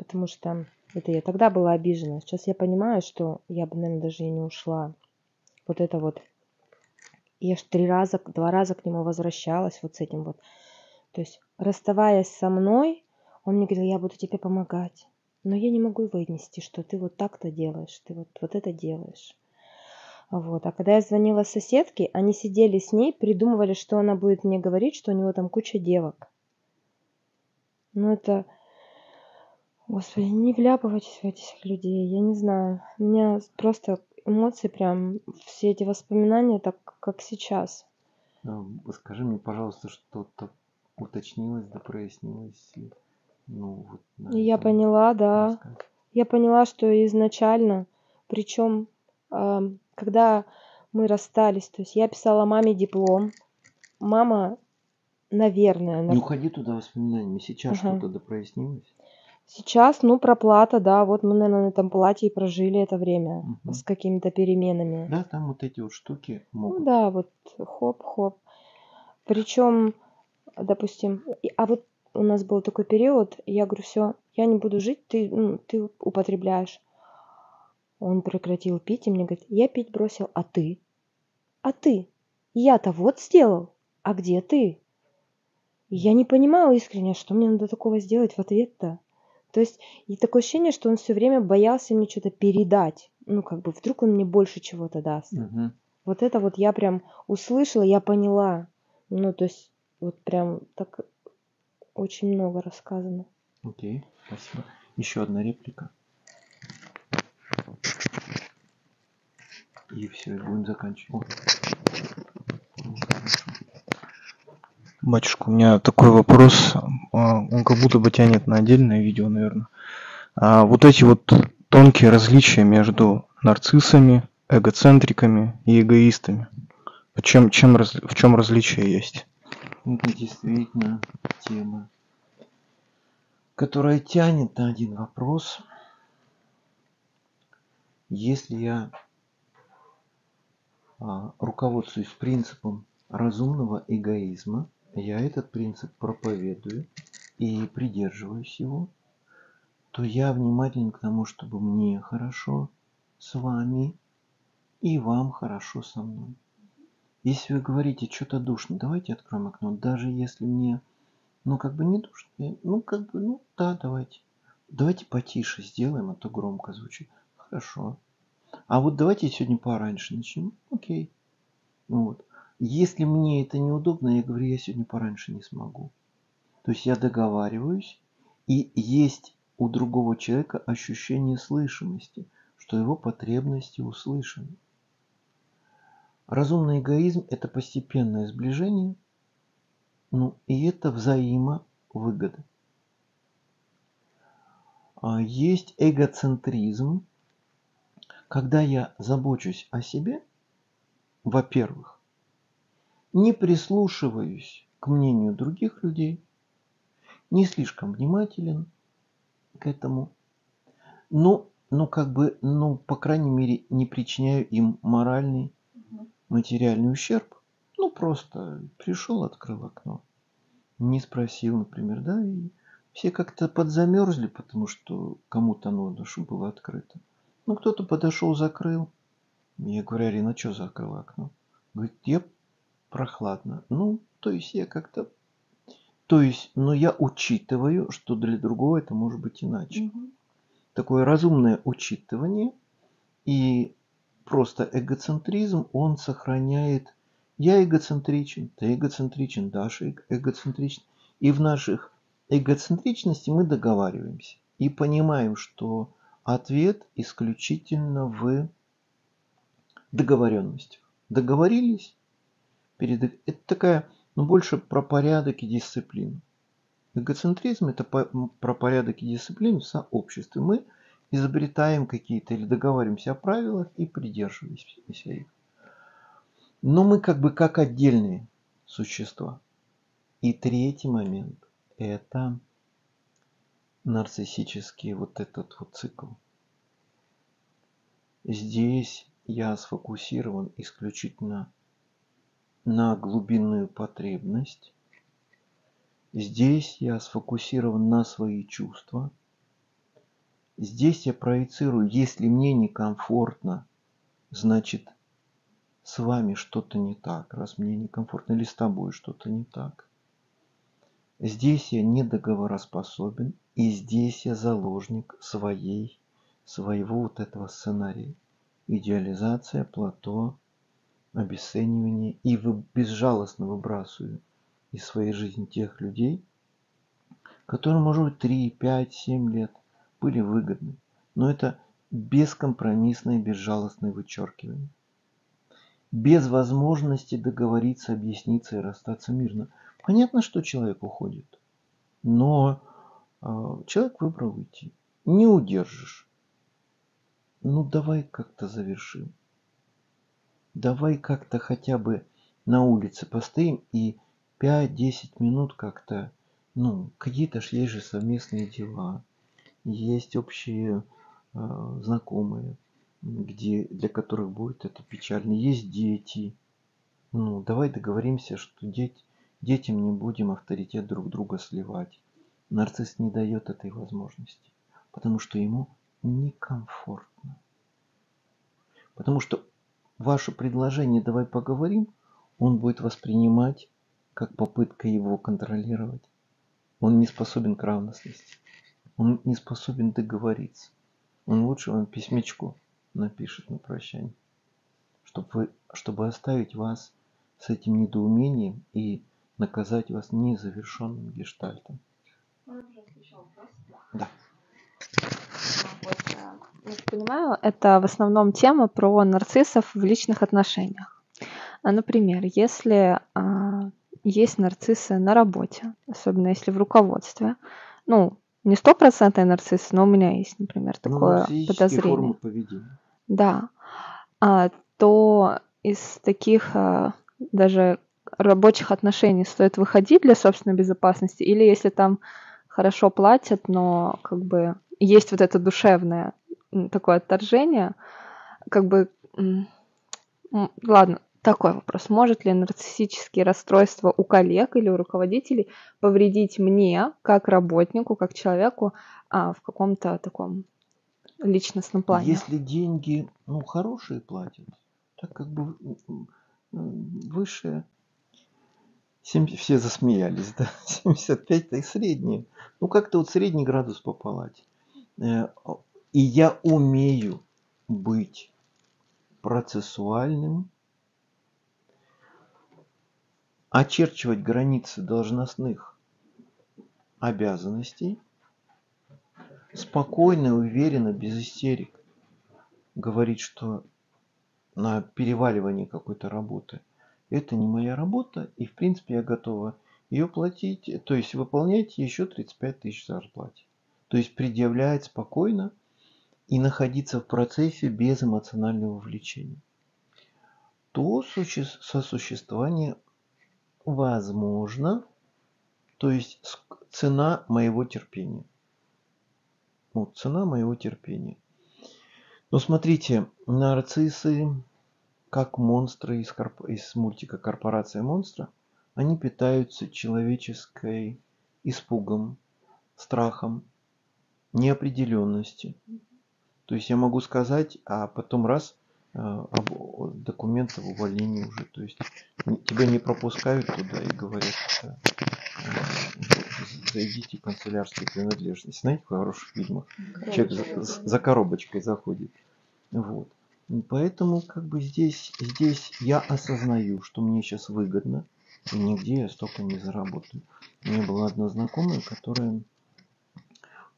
Потому что это я тогда была обижена. Сейчас я понимаю, что я бы, наверное, даже и не ушла. Вот это вот. Я ж три раза, два раза к нему возвращалась вот с этим вот. То есть, расставаясь со мной, он мне говорил, я буду тебе помогать. Но я не могу вынести, что ты вот так-то делаешь, ты вот, вот это делаешь. Вот. А когда я звонила соседке, они сидели с ней, придумывали, что она будет мне говорить, что у него там куча девок. Ну это... Господи, не вляпывайтесь в этих людей, я не знаю. У меня просто эмоции прям, все эти воспоминания, так как сейчас. Скажи мне, пожалуйста, что-то уточнилось, да прояснилось. Ну, вот, я поняла, да. Рассказ. Я поняла, что изначально, причем когда мы расстались, то есть я писала маме диплом, мама, наверное... Не уходи туда воспоминаниями, сейчас ага. что-то да прояснилось? Сейчас, ну, проплата, да, вот мы, наверное, на этом платье и прожили это время угу. с какими-то переменами. Да, там вот эти вот штуки могут. Ну да, вот хоп-хоп. Причем, допустим, а вот у нас был такой период, я говорю, все, я не буду жить, ты, ну, ты употребляешь. Он прекратил пить и мне говорит, я пить бросил, а ты? А ты? Я-то вот сделал, а где ты? я не понимала искренне, что мне надо такого сделать в ответ-то. То есть и такое ощущение, что он все время боялся мне что-то передать. Ну, как бы вдруг он мне больше чего-то даст. Угу. Вот это вот я прям услышала, я поняла. Ну, то есть вот прям так очень много рассказано. Окей, спасибо. Еще одна реплика. И все, и будем заканчивать. Батюшка, у меня такой вопрос, а, он как будто бы тянет на отдельное видео, наверное. А вот эти вот тонкие различия между нарциссами, эгоцентриками и эгоистами. Чем, чем, в чем различие есть? Это действительно тема, которая тянет на один вопрос. Если я а, руководствуюсь принципом разумного эгоизма, я этот принцип проповедую и придерживаюсь его, то я внимателен к тому, чтобы мне хорошо с вами и вам хорошо со мной. Если вы говорите, что-то душно, давайте откроем окно, даже если мне, ну, как бы не душно, ну, как бы, ну, да, давайте. Давайте потише сделаем, а то громко звучит. Хорошо. А вот давайте сегодня пораньше начнем. Окей. Вот. Если мне это неудобно, я говорю, я сегодня пораньше не смогу. То есть я договариваюсь, и есть у другого человека ощущение слышимости, что его потребности услышаны. Разумный эгоизм – это постепенное сближение, ну и это взаимовыгода. А есть эгоцентризм, когда я забочусь о себе, во-первых, не прислушиваюсь к мнению других людей, не слишком внимателен к этому, но, ну как бы, ну, по крайней мере, не причиняю им моральный, материальный ущерб. Ну, просто пришел, открыл окно, не спросил, например, да, и все как-то подзамерзли, потому что кому-то надо, чтобы было открыто. Ну, кто-то подошел, закрыл. Я говорю, Арина, что закрыл окно? Говорит, я прохладно. Ну, то есть я как-то... То есть, но я учитываю, что для другого это может быть иначе. Угу. Такое разумное учитывание и просто эгоцентризм, он сохраняет... Я эгоцентричен, ты эгоцентричен, Даша эгоцентричен. И в наших эгоцентричности мы договариваемся и понимаем, что ответ исключительно в договоренностях. Договорились, перед... это такая, ну, больше про порядок и дисциплину. Эгоцентризм – это про порядок и дисциплину в сообществе. Мы изобретаем какие-то или договариваемся о правилах и придерживаемся их. Но мы как бы как отдельные существа. И третий момент – это нарциссический вот этот вот цикл. Здесь я сфокусирован исключительно на глубинную потребность. Здесь я сфокусирован на свои чувства. Здесь я проецирую, если мне некомфортно, значит с вами что-то не так, раз мне некомфортно, или с тобой что-то не так. Здесь я недоговороспособен, и здесь я заложник своей, своего вот этого сценария. Идеализация, плато, обесценивание и вы безжалостно выбрасываю из своей жизни тех людей, которые, может быть, 3, 5, 7 лет были выгодны. Но это бескомпромиссное, безжалостное вычеркивание. Без возможности договориться, объясниться и расстаться мирно. Понятно, что человек уходит, но э, человек выбрал уйти. Не удержишь. Ну давай как-то завершим давай как-то хотя бы на улице постоим и 5-10 минут как-то, ну, какие-то ж есть же совместные дела, есть общие э, знакомые, где, для которых будет это печально, есть дети. Ну, давай договоримся, что деть, детям не будем авторитет друг друга сливать. Нарцисс не дает этой возможности, потому что ему некомфортно. Потому что ваше предложение «давай поговорим» он будет воспринимать как попытка его контролировать. Он не способен к равностности. Он не способен договориться. Он лучше вам письмечку напишет на прощание, чтобы, вы, чтобы оставить вас с этим недоумением и наказать вас незавершенным гештальтом. Да. Понимаю, это в основном тема про нарциссов в личных отношениях. А, например, если а, есть нарциссы на работе, особенно если в руководстве, ну, не стопроцентный нарцисс, но у меня есть, например, ну, такое ну, подозрение. Да. А, то из таких а, даже рабочих отношений стоит выходить для собственной безопасности, или если там хорошо платят, но как бы есть вот это душевное такое отторжение, как бы ладно, такой вопрос. Может ли нарциссические расстройства у коллег или у руководителей повредить мне, как работнику, как человеку, а, в каком-то таком личностном плане? Если деньги, ну, хорошие платят, так как бы выше... все засмеялись, да? 75 это и средние. Ну, как-то вот средний градус по палате. Э, и я умею быть процессуальным, очерчивать границы должностных обязанностей, спокойно уверенно, без истерик, говорить, что на переваливание какой-то работы это не моя работа, и в принципе я готова ее платить, то есть выполнять еще 35 тысяч зарплате. То есть предъявлять спокойно и находиться в процессе без эмоционального влечения. То сосуществование возможно, то есть цена моего терпения. Вот цена моего терпения. Но смотрите, нарциссы, как монстры из, корп... из мультика «Корпорация монстра», они питаются человеческой испугом, страхом, неопределенностью. То есть я могу сказать, а потом раз Э, документ об увольнении уже. То есть тебя не пропускают туда и говорят, что э, зайдите в канцелярские принадлежности. Знаете, в хороших фильмах человек за, за коробочкой заходит. Вот. Поэтому как бы здесь, здесь я осознаю, что мне сейчас выгодно, и нигде я столько не заработаю. У меня была одна знакомая, которая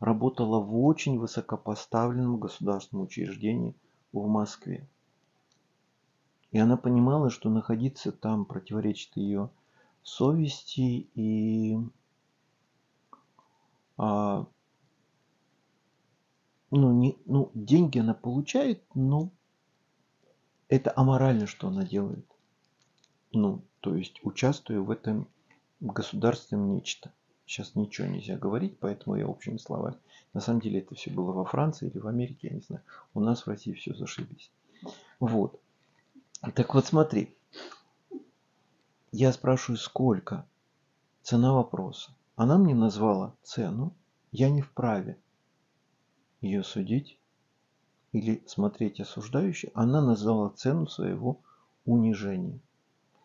работала в очень высокопоставленном государственном учреждении в Москве. И она понимала, что находиться там противоречит ее совести и а, ну, не, ну, деньги она получает, но это аморально, что она делает. Ну, то есть участвуя в этом государственном нечто. Сейчас ничего нельзя говорить, поэтому я общими словами. На самом деле это все было во Франции или в Америке, я не знаю. У нас в России все зашибись. Вот. Так вот смотри. Я спрашиваю, сколько? Цена вопроса. Она мне назвала цену. Я не вправе ее судить или смотреть осуждающе. Она назвала цену своего унижения.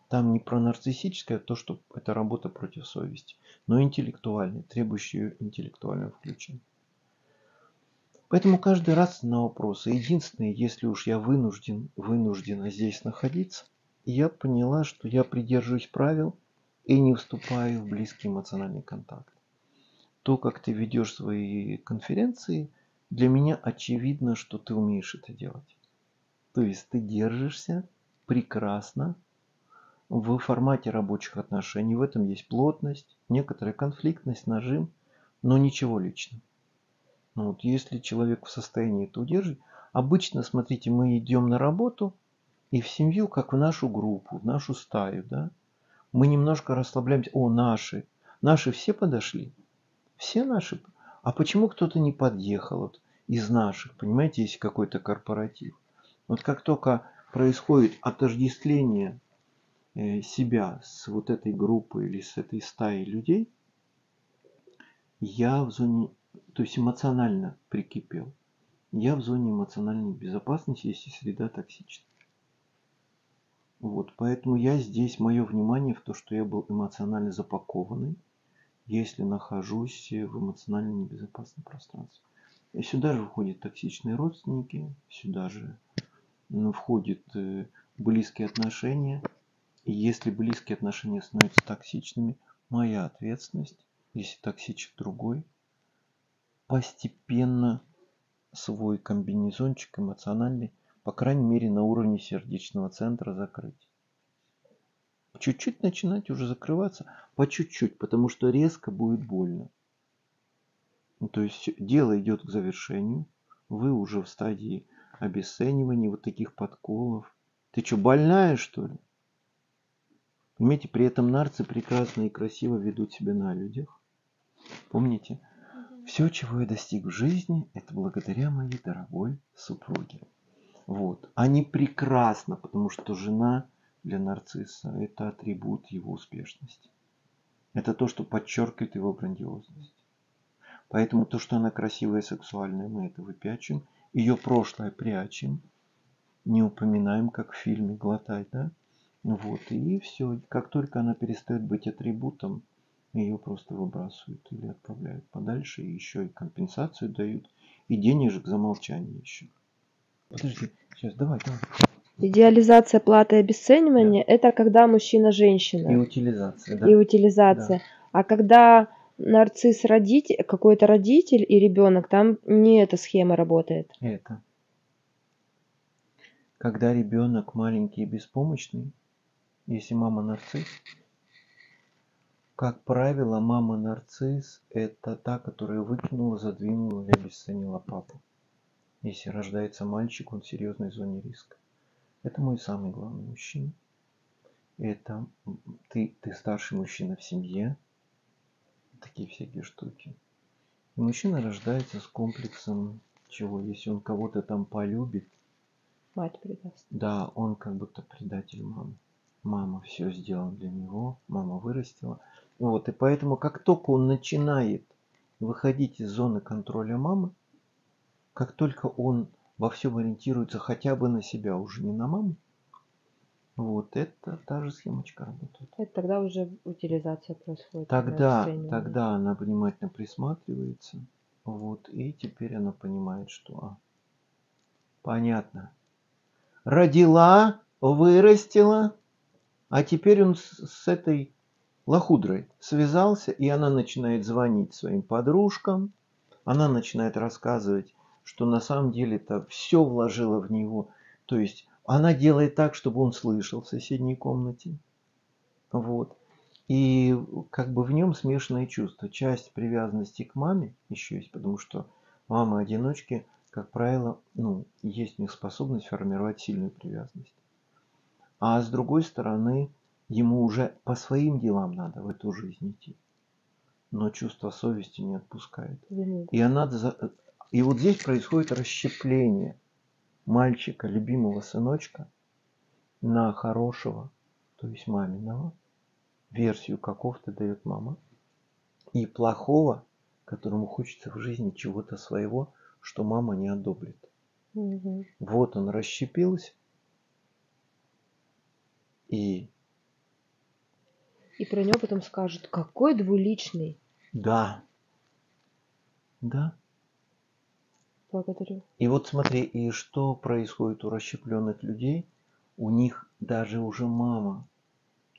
Там не про нарциссическое, а то, что это работа против совести, но интеллектуальная, требующая интеллектуального включения. Поэтому каждый раз на вопросы. Единственное, если уж я вынужден, вынуждена здесь находиться, я поняла, что я придерживаюсь правил и не вступаю в близкий эмоциональный контакт. То, как ты ведешь свои конференции, для меня очевидно, что ты умеешь это делать. То есть ты держишься прекрасно в формате рабочих отношений. В этом есть плотность, некоторая конфликтность, нажим, но ничего личного. Ну вот если человек в состоянии это удерживать, обычно, смотрите, мы идем на работу и в семью, как в нашу группу, в нашу стаю, да, мы немножко расслабляемся. О, наши. Наши все подошли. Все наши. А почему кто-то не подъехал вот, из наших? Понимаете, есть какой-то корпоратив. Вот как только происходит отождествление себя с вот этой группой или с этой стаей людей, я в зоне то есть эмоционально прикипел. Я в зоне эмоциональной безопасности, если среда токсична. Вот, поэтому я здесь, мое внимание в то, что я был эмоционально запакованный, если нахожусь в эмоционально небезопасном пространстве. И сюда же входят токсичные родственники, сюда же ну, входят э, близкие отношения. И если близкие отношения становятся токсичными, моя ответственность, если токсичен другой – постепенно свой комбинезончик эмоциональный, по крайней мере на уровне сердечного центра закрыть. Чуть-чуть начинать уже закрываться, по чуть-чуть, потому что резко будет больно. Ну, то есть дело идет к завершению, вы уже в стадии обесценивания вот таких подколов. Ты что, больная что ли? Понимаете, при этом нарцы прекрасно и красиво ведут себя на людях. Помните, все, чего я достиг в жизни, это благодаря моей дорогой супруге. Вот. Они прекрасно, потому что жена для нарцисса – это атрибут его успешности. Это то, что подчеркивает его грандиозность. Поэтому то, что она красивая и сексуальная, мы это выпячим. Ее прошлое прячем. Не упоминаем, как в фильме «Глотай», да? Вот, и все. Как только она перестает быть атрибутом, ее просто выбрасывают или отправляют подальше, и еще и компенсацию дают, и денежек за молчание еще. Подожди, сейчас, давай, давай. Идеализация платы и обесценивание да. это когда мужчина женщина. И утилизация, да. И утилизация. Да. А когда нарцисс родитель, какой-то родитель и ребенок, там не эта схема работает. Это. Когда ребенок маленький и беспомощный, если мама нарцисс, как правило, мама нарцисс – это та, которая выкинула, задвинула или обесценила папу. Если рождается мальчик, он в серьезной зоне риска. Это мой самый главный мужчина. Это ты, ты старший мужчина в семье. Такие всякие штуки. И мужчина рождается с комплексом чего? Если он кого-то там полюбит, мать предаст. Да, он как будто предатель мамы. Мама все сделала для него, мама вырастила. Вот, и поэтому, как только он начинает выходить из зоны контроля мамы, как только он во всем ориентируется хотя бы на себя, уже не на маму, вот это та же схемочка работает. Это тогда уже утилизация происходит. Тогда, тогда она внимательно присматривается. Вот, и теперь она понимает, что а, понятно. Родила, вырастила, а теперь он с, этой лохудрой связался, и она начинает звонить своим подружкам, она начинает рассказывать что на самом деле-то все вложила в него. То есть она делает так, чтобы он слышал в соседней комнате. Вот. И как бы в нем смешанные чувства. Часть привязанности к маме еще есть, потому что мамы-одиночки, как правило, ну, есть у них способность формировать сильную привязанность. А с другой стороны, ему уже по своим делам надо в эту жизнь идти. Но чувство совести не отпускает. И она и вот здесь происходит расщепление мальчика, любимого сыночка, на хорошего, то есть маминого, версию каков-то дает мама, и плохого, которому хочется в жизни чего-то своего, что мама не одобрит. Угу. Вот он расщепился, и... И про него потом скажут, какой двуличный. Да. Да. Благодарю. И вот смотри, и что происходит у расщепленных людей? У них даже уже мама,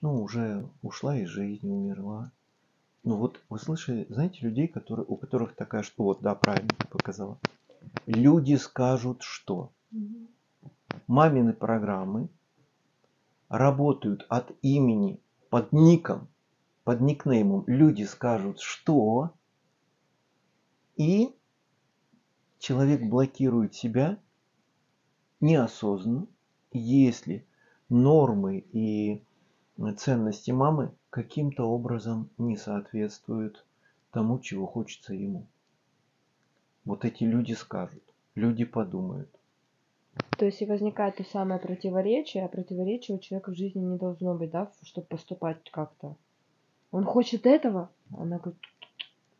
ну, уже ушла из жизни, умерла. Ну вот, вы слышали, знаете, людей, которые, у которых такая, что вот, да, правильно ты показала. Люди скажут, что мамины программы работают от имени под ником, под никнеймом. Люди скажут, что и человек блокирует себя неосознанно, если нормы и ценности мамы каким-то образом не соответствуют тому, чего хочется ему. Вот эти люди скажут, люди подумают. То есть и возникает то самое противоречие, а противоречия у человека в жизни не должно быть, да, чтобы поступать как-то. Он хочет этого, а она говорит,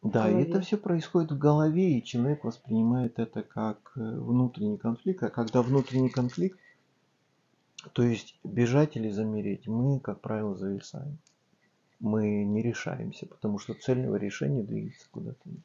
да, и это все происходит в голове, и человек воспринимает это как э, внутренний конфликт. А когда внутренний конфликт, то есть бежать или замереть, мы, как правило, зависаем. Мы не решаемся, потому что цельного решения двигаться куда-то нет.